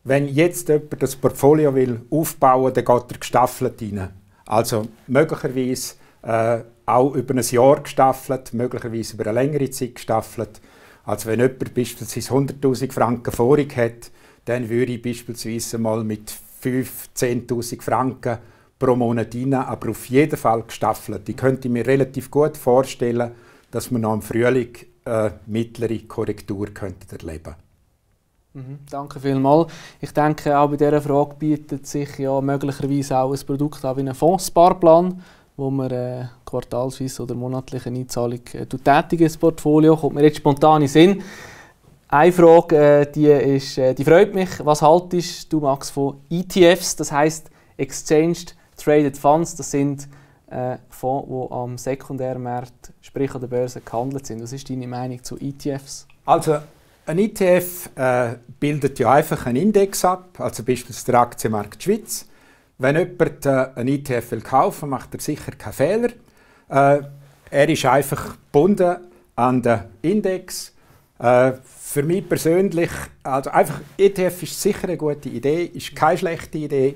[SPEAKER 2] Wenn jetzt jemand das Portfolio will aufbauen will, dann geht er gestaffelt rein. Also möglicherweise äh, auch über ein Jahr gestaffelt, möglicherweise über eine längere Zeit gestaffelt. Also wenn jemand beispielsweise 100'000 Franken Vorig hat, dann würde ich beispielsweise mal mit 5'000, 10'000 Franken pro Monat rein, aber auf jeden Fall gestaffelt. Ich könnte mir relativ gut vorstellen, dass wir noch im Frühling eine mittlere Korrektur könnten erleben
[SPEAKER 1] mhm, Danke vielmals. Ich denke, auch bei dieser Frage bietet sich ja möglicherweise auch ein Produkt an wie ein Fondssparplan wo man äh, quartalsweise oder monatliche Einzahlung äh, tätigen ins Portfolio. Kommt mir jetzt spontan in Sinn. Eine Frage, äh, die, ist, äh, die freut mich. Was haltest du, Max, von ETFs? Das heißt Exchanged Traded Funds. Das sind äh, Fonds, die am Sekundärmarkt, sprich an der Börse, gehandelt sind. Was ist deine Meinung zu ETFs?
[SPEAKER 2] Also ein ETF äh, bildet ja einfach einen Index ab, also beispielsweise der Aktienmarkt Schweiz. Wenn jemand äh, einen ETF will kaufen macht er sicher keinen Fehler. Äh, er ist einfach gebunden an den Index. Äh, für mich persönlich, also einfach ETF ist sicher eine gute Idee, ist keine schlechte Idee.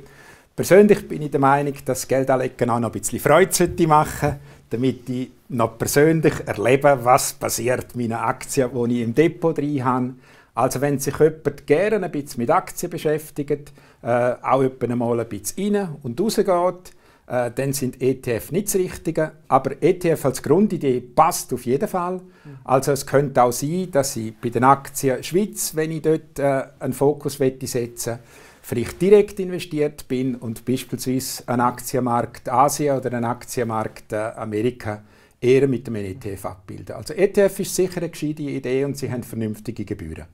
[SPEAKER 2] Persönlich bin ich der Meinung, dass Geldanlegen auch noch ein bisschen Freude machen damit ich noch persönlich erlebe, was passiert mit meinen Aktien, die ich im Depot drin habe. Also wenn sich jemand gerne ein bisschen mit Aktien beschäftigt, äh, auch einmal ein bisschen rein und rausgeht, äh, dann sind ETF nicht das Richtige. Aber ETF als Grundidee passt auf jeden Fall. Also es könnte auch sein, dass ich bei den Aktien Schweiz, wenn ich dort äh, einen Fokus setzen vielleicht direkt investiert bin und beispielsweise einen Aktienmarkt Asien oder einen Aktienmarkt äh, Amerika eher mit dem ETF abbilden. Also ETF ist sicher eine gescheite Idee und sie haben vernünftige Gebühren.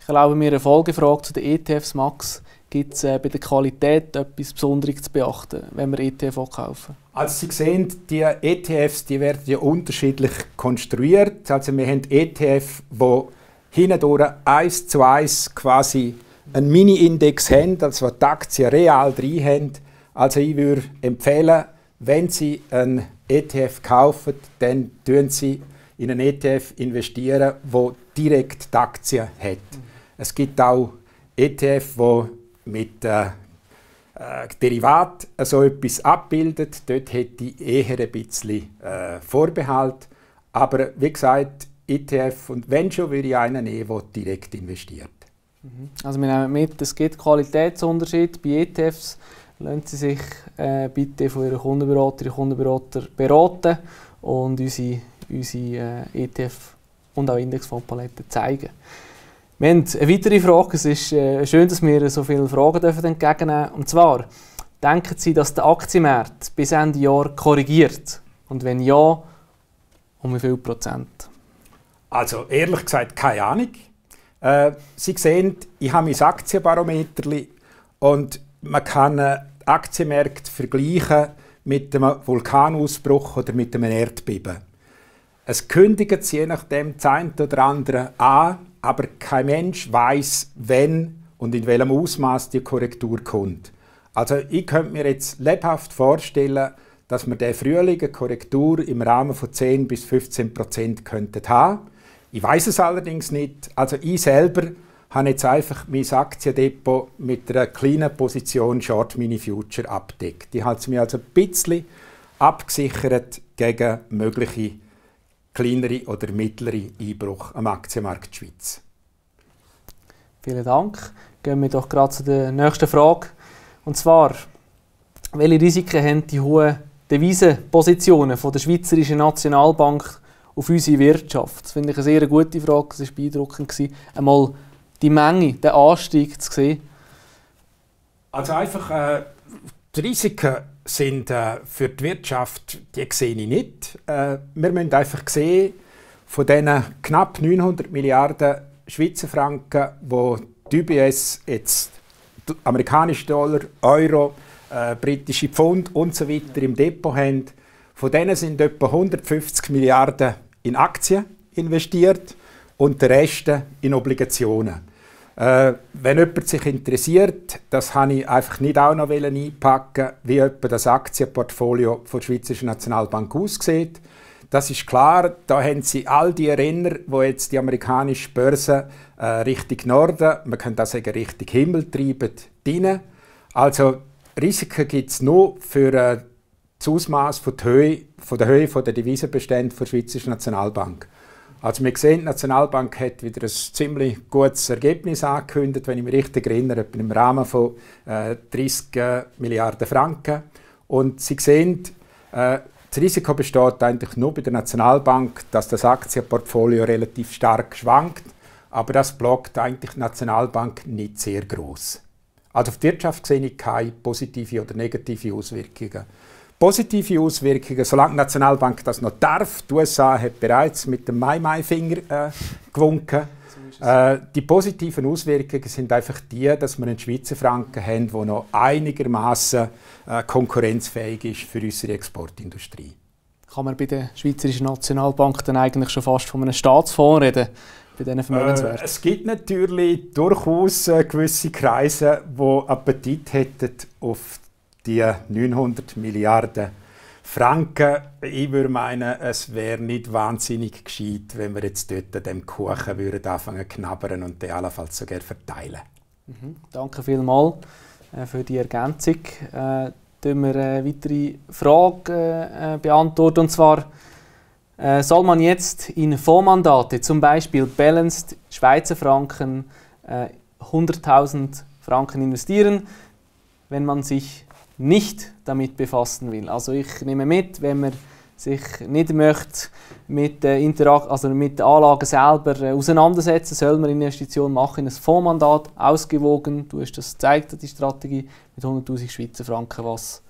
[SPEAKER 1] Ich erlaube mir eine Folgefrage zu den ETFs, Max. Gibt es äh, bei der Qualität etwas Besonderes zu beachten, wenn wir ETF kaufen?
[SPEAKER 2] Also Sie sehen, die ETFs die werden ja unterschiedlich konstruiert. Also wir haben ETF, die hindurch eins zu eins quasi einen Mini-Index haben, also die Aktien real drin haben. Also ich würde empfehlen, wenn Sie einen ETF kaufen, dann investieren Sie in einen ETF investieren, wo direkt die Aktien hat. Es gibt auch ETF, die mit äh, äh, Derivat so etwas abbildet. Dort hätte ich eher ein bisschen äh, Vorbehalt. Aber wie gesagt, ETF und wenn schon, würde ich einen nehmen, der direkt investiert.
[SPEAKER 1] Also wir nehmen mit, es gibt Qualitätsunterschied bei ETFs. Lassen Sie sich äh, bitte von Ihren Kundenberater, Kundenberater beraten und unsere, unsere äh, ETF- und auch Indexfondpalette zeigen. Wir haben eine weitere Frage. Es ist äh, schön, dass wir so viele Fragen dürfen entgegennehmen dürfen. Und zwar, denken Sie, dass der Aktienmarkt bis Ende Jahr korrigiert? Und wenn ja, um wie viel Prozent?
[SPEAKER 2] Also ehrlich gesagt, keine Ahnung. Äh, Sie sehen, ich habe mein Aktienbarometer und man kann äh, Aktienmärkte vergleichen mit einem Vulkanausbruch oder mit einem Erdbeben. Es kündigt je nachdem das eine oder andere an, aber kein Mensch weiß, wenn und in welchem Ausmaß die Korrektur kommt. Also ich könnte mir jetzt lebhaft vorstellen, dass wir der Frühling eine Korrektur im Rahmen von 10 bis 15 Prozent könnten haben. Ich weiß es allerdings nicht. Also ich selber habe jetzt einfach mein Aktiendepot mit einer kleinen Position Short Mini Future abdeckt. Ich habe es mir also ein bisschen abgesichert gegen mögliche kleinere oder mittlere Einbruch am Aktienmarkt Schweiz.
[SPEAKER 1] Vielen Dank. Gehen wir doch gerade zu der nächsten Frage. Und zwar, welche Risiken haben die hohen Devisenpositionen von der Schweizerischen Nationalbank auf unsere Wirtschaft? Das finde ich eine sehr gute Frage. Es war beeindruckend, einmal die Menge, den Anstieg zu sehen?
[SPEAKER 2] Also einfach, äh, die Risiken sind äh, für die Wirtschaft, die sehe ich nicht. Äh, wir müssen einfach sehen, von diesen knapp 900 Milliarden Schweizer Franken, wo die UBS jetzt amerikanische Dollar, Euro, äh, britische Pfund und so im Depot haben, von denen sind etwa 150 Milliarden in Aktien investiert und der Rest in Obligationen. Äh, wenn jemand sich interessiert, das habe ich einfach nicht auch noch einpacken wie etwa das Aktienportfolio der Schweizerischen Nationalbank aussieht. Das ist klar, da haben sie all die Renner, wo jetzt die amerikanische Börse äh, Richtung Norden, man könnte auch sagen Richtung Himmel treiben, drin. Also Risiken gibt es nur für äh, das Ausmaß der Höhe, von der Höhe der Devisenbestände der Schweizerischen Nationalbank. Also wir sehen, die Nationalbank hat wieder ein ziemlich gutes Ergebnis angekündigt, wenn ich mich richtig erinnere, im Rahmen von äh, 30 äh, Milliarden Franken. Und Sie sehen, äh, das Risiko besteht eigentlich nur bei der Nationalbank, dass das Aktienportfolio relativ stark schwankt, aber das blockt eigentlich die Nationalbank nicht sehr groß. Also auf die Wirtschaft sehe ich keine positive oder negative Auswirkungen positive Auswirkungen, solange die Nationalbank das noch darf. Die USA hat bereits mit dem Mai-Mai-Finger äh, gewunken. Äh, die positiven Auswirkungen sind einfach die, dass wir einen Schweizer Franken haben, der noch einigermaßen äh, konkurrenzfähig ist für unsere Exportindustrie.
[SPEAKER 1] Kann man bei der Schweizerischen Nationalbank dann eigentlich schon fast von einem Staatsfonds reden? Bei diesen
[SPEAKER 2] Vermögenswerten? Äh, es gibt natürlich durchaus äh, gewisse Kreise, die Appetit hätten auf die 900 Milliarden Franken. Ich würde meinen, es wäre nicht wahnsinnig gescheit, wenn wir jetzt dort an dem Kuchen würden anfangen zu knabbern und den allenfalls sogar verteilen.
[SPEAKER 1] Mhm. Danke vielmals äh, für die Ergänzung. Äh, wir eine weitere Frage äh, beantworten. Und zwar, äh, soll man jetzt in Fondsmandate, zum Beispiel Balanced Schweizer Franken, äh, 100.000 Franken investieren, wenn man sich nicht damit befassen will. Also ich nehme mit, wenn man sich nicht möchte mit der Interakt also mit der Anlage selber äh, auseinandersetzen, soll man Investitionen machen in ein Fondsmandat, ausgewogen. Du hast das gezeigt, die Strategie mit 100.000 Schweizer Franken, was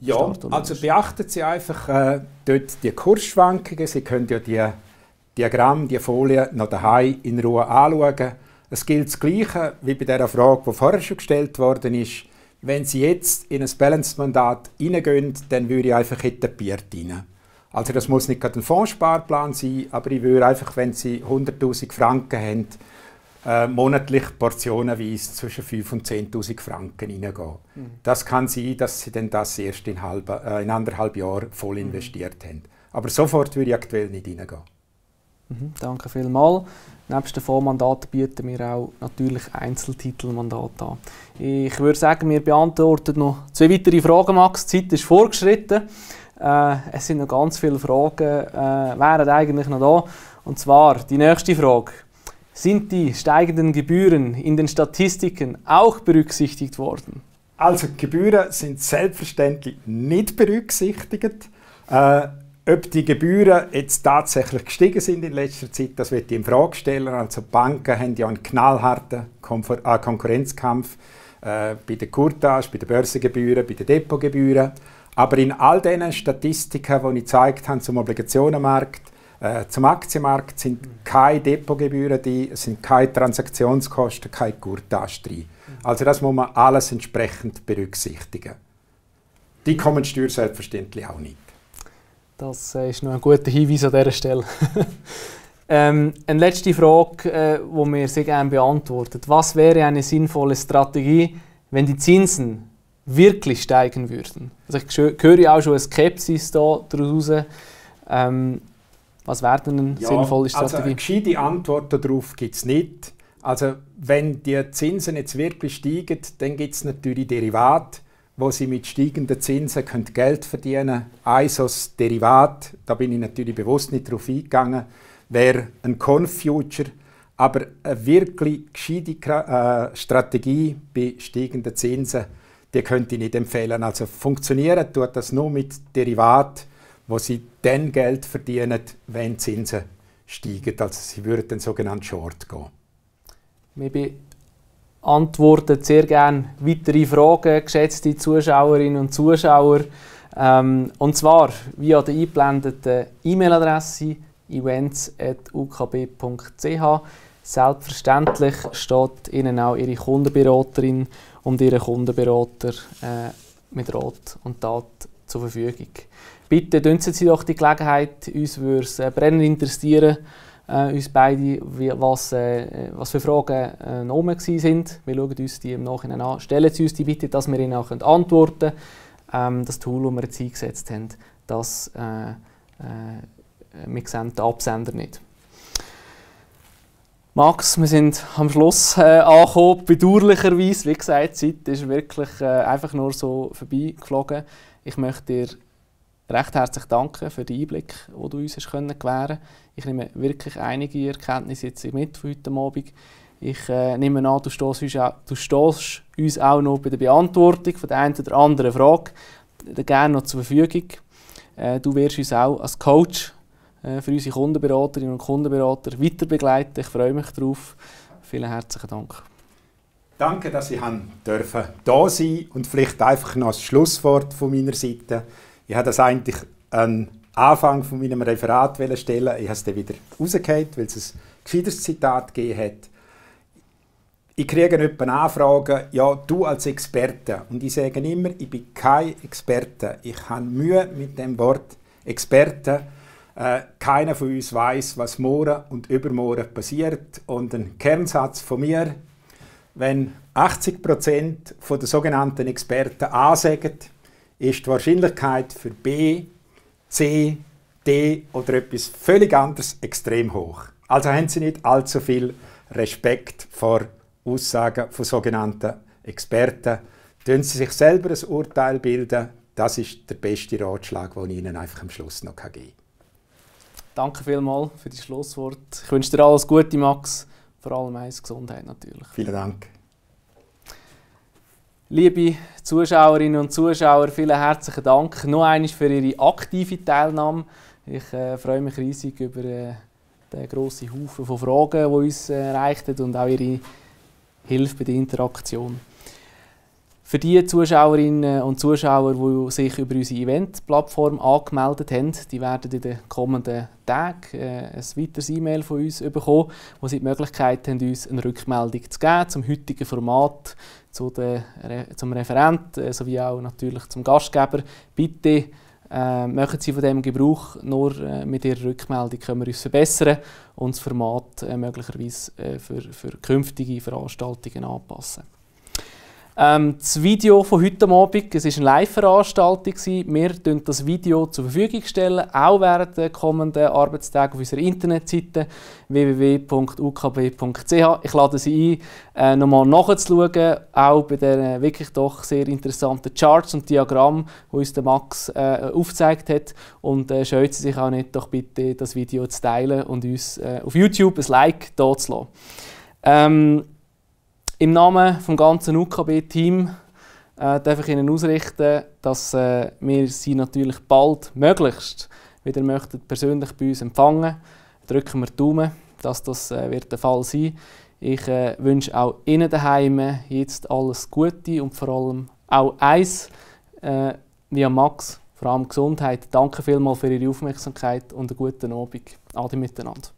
[SPEAKER 2] ja, also beachten Sie einfach äh, dort die Kursschwankungen. Sie können ja die Diagramm, die Folie noch daheim in Ruhe anschauen. Es gilt das Gleiche wie bei der Frage, die vorher schon gestellt worden ist. Wenn Sie jetzt in ein Balance-Mandat reingehen, dann würde ich einfach etabliert rein. Also das muss nicht gerade ein Fondssparplan sein, aber ich würde einfach, wenn Sie 100'000 Franken haben, äh, monatlich portionenweise zwischen 5.000 und 10'000 Franken reingehen. Mhm. Das kann sein, dass Sie dann das erst in, halbe, äh, in anderthalb Jahren voll mhm. investiert haben. Aber sofort würde ich aktuell nicht reingehen.
[SPEAKER 1] Mhm, danke vielmals. Neben den Fondsmandaten bieten wir auch natürlich Einzeltitelmandate an. Ich würde sagen, wir beantworten noch zwei weitere Fragen, Max. Die Zeit ist vorgeschritten. Äh, es sind noch ganz viele Fragen, äh, wären eigentlich noch da. Und zwar die nächste Frage. Sind die steigenden Gebühren in den Statistiken auch berücksichtigt worden?
[SPEAKER 2] Also Gebühren sind selbstverständlich nicht berücksichtigt. Äh, ob die Gebühren jetzt tatsächlich gestiegen sind in letzter Zeit, das wird ich in Frage stellen. Also Banken haben ja einen knallharten äh, Konkurrenzkampf äh, bei der Courtage, bei den Börsengebühren, bei den Depotgebühren. Aber in all diesen Statistiken, die ich gezeigt habe zum Obligationenmarkt, äh, zum Aktienmarkt, sind keine Depotgebühren drin, sind keine Transaktionskosten, keine Courtage drin. Also das muss man alles entsprechend berücksichtigen. Die Einkommensteuer selbstverständlich auch nicht.
[SPEAKER 1] Das ist noch ein guter Hinweis an dieser Stelle. ähm, eine letzte Frage, äh, die wir sehr gerne beantworten. Was wäre eine sinnvolle Strategie, wenn die Zinsen wirklich steigen würden? Also ich höre auch schon eine Skepsis da daraus. Ähm, was wäre denn eine ja, sinnvolle Strategie? Also
[SPEAKER 2] eine gescheite Antwort darauf gibt es nicht. Also wenn die Zinsen jetzt wirklich steigen, dann gibt es natürlich Derivate wo sie mit steigenden Zinsen können Geld verdienen können. ISOs Derivat, da bin ich natürlich bewusst nicht darauf eingegangen, wäre ein Confuture, aber eine wirklich gescheite äh, Strategie bei steigenden Zinsen, die könnte ich nicht empfehlen. Also funktionieren tut das nur mit Derivat, wo sie dann Geld verdienen, wenn Zinsen steigen. Also sie würden den sogenannten Short gehen.
[SPEAKER 1] Wir beantworten sehr gerne weitere Fragen, geschätzte Zuschauerinnen und Zuschauer. Ähm, und zwar via der eingeblendeten E-Mail-Adresse events.ukb.ch. Selbstverständlich steht Ihnen auch Ihre Kundenberaterin und Ihre Kundenberater äh, mit Rat und Tat zur Verfügung. Bitte nutzen Sie doch die Gelegenheit, uns würde es äh, brennend interessieren, äh, uns beide, wie, was, äh, was für Fragen äh, noch sind. Wir schauen uns die im Nachhinein an. Stellen Sie uns die bitte, dass wir Ihnen auch antworten können. Ähm, das Tool, das wir jetzt eingesetzt haben, das, äh, äh, wir sehen den Absender nicht. Max, wir sind am Schluss äh, angekommen, bedauerlicherweise. Wie gesagt, die Zeit ist wirklich äh, einfach nur so vorbeigeflogen. Ich möchte dir recht herzlich danken für den Einblick, den du uns hast können gewähren Ich nehme wirklich einige Erkenntnisse jetzt mit von heute Abend. Ich äh, nehme an, du stehst, uns auch, du stehst uns auch noch bei der Beantwortung von der einen oder anderen Frage gerne noch zur Verfügung. Äh, du wirst uns auch als Coach äh, für unsere Kundenberaterinnen und Kundenberater weiter begleiten. Ich freue mich darauf. Vielen herzlichen Dank.
[SPEAKER 2] Danke, dass dürfen da sein und vielleicht einfach noch als Schlusswort von meiner Seite. Ich habe das eigentlich am Anfang von meinem Referat stellen. Ich habe es dann wieder rausgehört, weil es ein gescheiteres Zitat gegeben hat. Ich kriege etwa Anfragen, ja, du als Experte. Und ich sage immer, ich bin kein Experte. Ich habe Mühe mit dem Wort Experte äh, keiner von uns weiß, was morgen und übermorgen passiert. Und ein Kernsatz von mir, wenn 80 Prozent der sogenannten Experten A sagen, ist die Wahrscheinlichkeit für B, C, D oder etwas völlig anderes extrem hoch. Also haben Sie nicht allzu viel Respekt vor Aussagen von sogenannten Experten. Tun Sie sich selber ein Urteil bilden. Das ist der beste Ratschlag, den ich Ihnen einfach am Schluss noch geben kann.
[SPEAKER 1] Danke vielmals für das Schlusswort. Ich wünsche dir alles Gute, Max. Vor allem eins Gesundheit natürlich.
[SPEAKER 2] Vielen Dank.
[SPEAKER 1] Liebe Zuschauerinnen und Zuschauer, vielen herzlichen Dank noch einmal für Ihre aktive Teilnahme. Ich äh, freue mich riesig über äh, den grossen Haufen von Fragen, die uns äh, erreicht hat und auch Ihre Hilfe bei der Interaktion. Für die Zuschauerinnen und Zuschauer, die sich über unsere Event-Plattform angemeldet haben, die werden in den kommenden Tagen äh, ein weiteres E-Mail von uns bekommen, wo sie die Möglichkeit haben, uns eine Rückmeldung zu geben zum heutigen Format, zu der, zum Referent äh, sowie auch natürlich zum Gastgeber. Bitte äh, machen Sie von dem Gebrauch. Nur äh, mit Ihrer Rückmeldung können wir uns verbessern und das Format äh, möglicherweise äh, für, für künftige Veranstaltungen anpassen. Ähm, das Video von heute Abend, es war eine Live-Veranstaltung. Wir stellen das Video zur Verfügung, stellen, auch während der kommenden Arbeitstage auf unserer Internetseite www.ukb.ch. Ich lade Sie ein, äh, nochmal nachzuschauen, auch bei den wirklich doch sehr interessanten Charts und Diagrammen, die uns der Max äh, aufgezeigt hat. Und äh, scheuen Sie sich auch nicht, doch bitte das Video zu teilen und uns äh, auf YouTube ein Like da zu lassen. Ähm, im Namen des ganzen UKB-Team äh, darf ich Ihnen ausrichten, dass äh, wir Sie natürlich bald, möglichst, wieder möchten, persönlich bei uns empfangen. Drücken wir die Daumen, dass das äh, wird der Fall sein Ich äh, wünsche auch Ihnen daheim jetzt alles Gute und vor allem auch eins, äh, wie Max, vor allem Gesundheit. Danke vielmals für Ihre Aufmerksamkeit und einen guten Abend. Ade miteinander.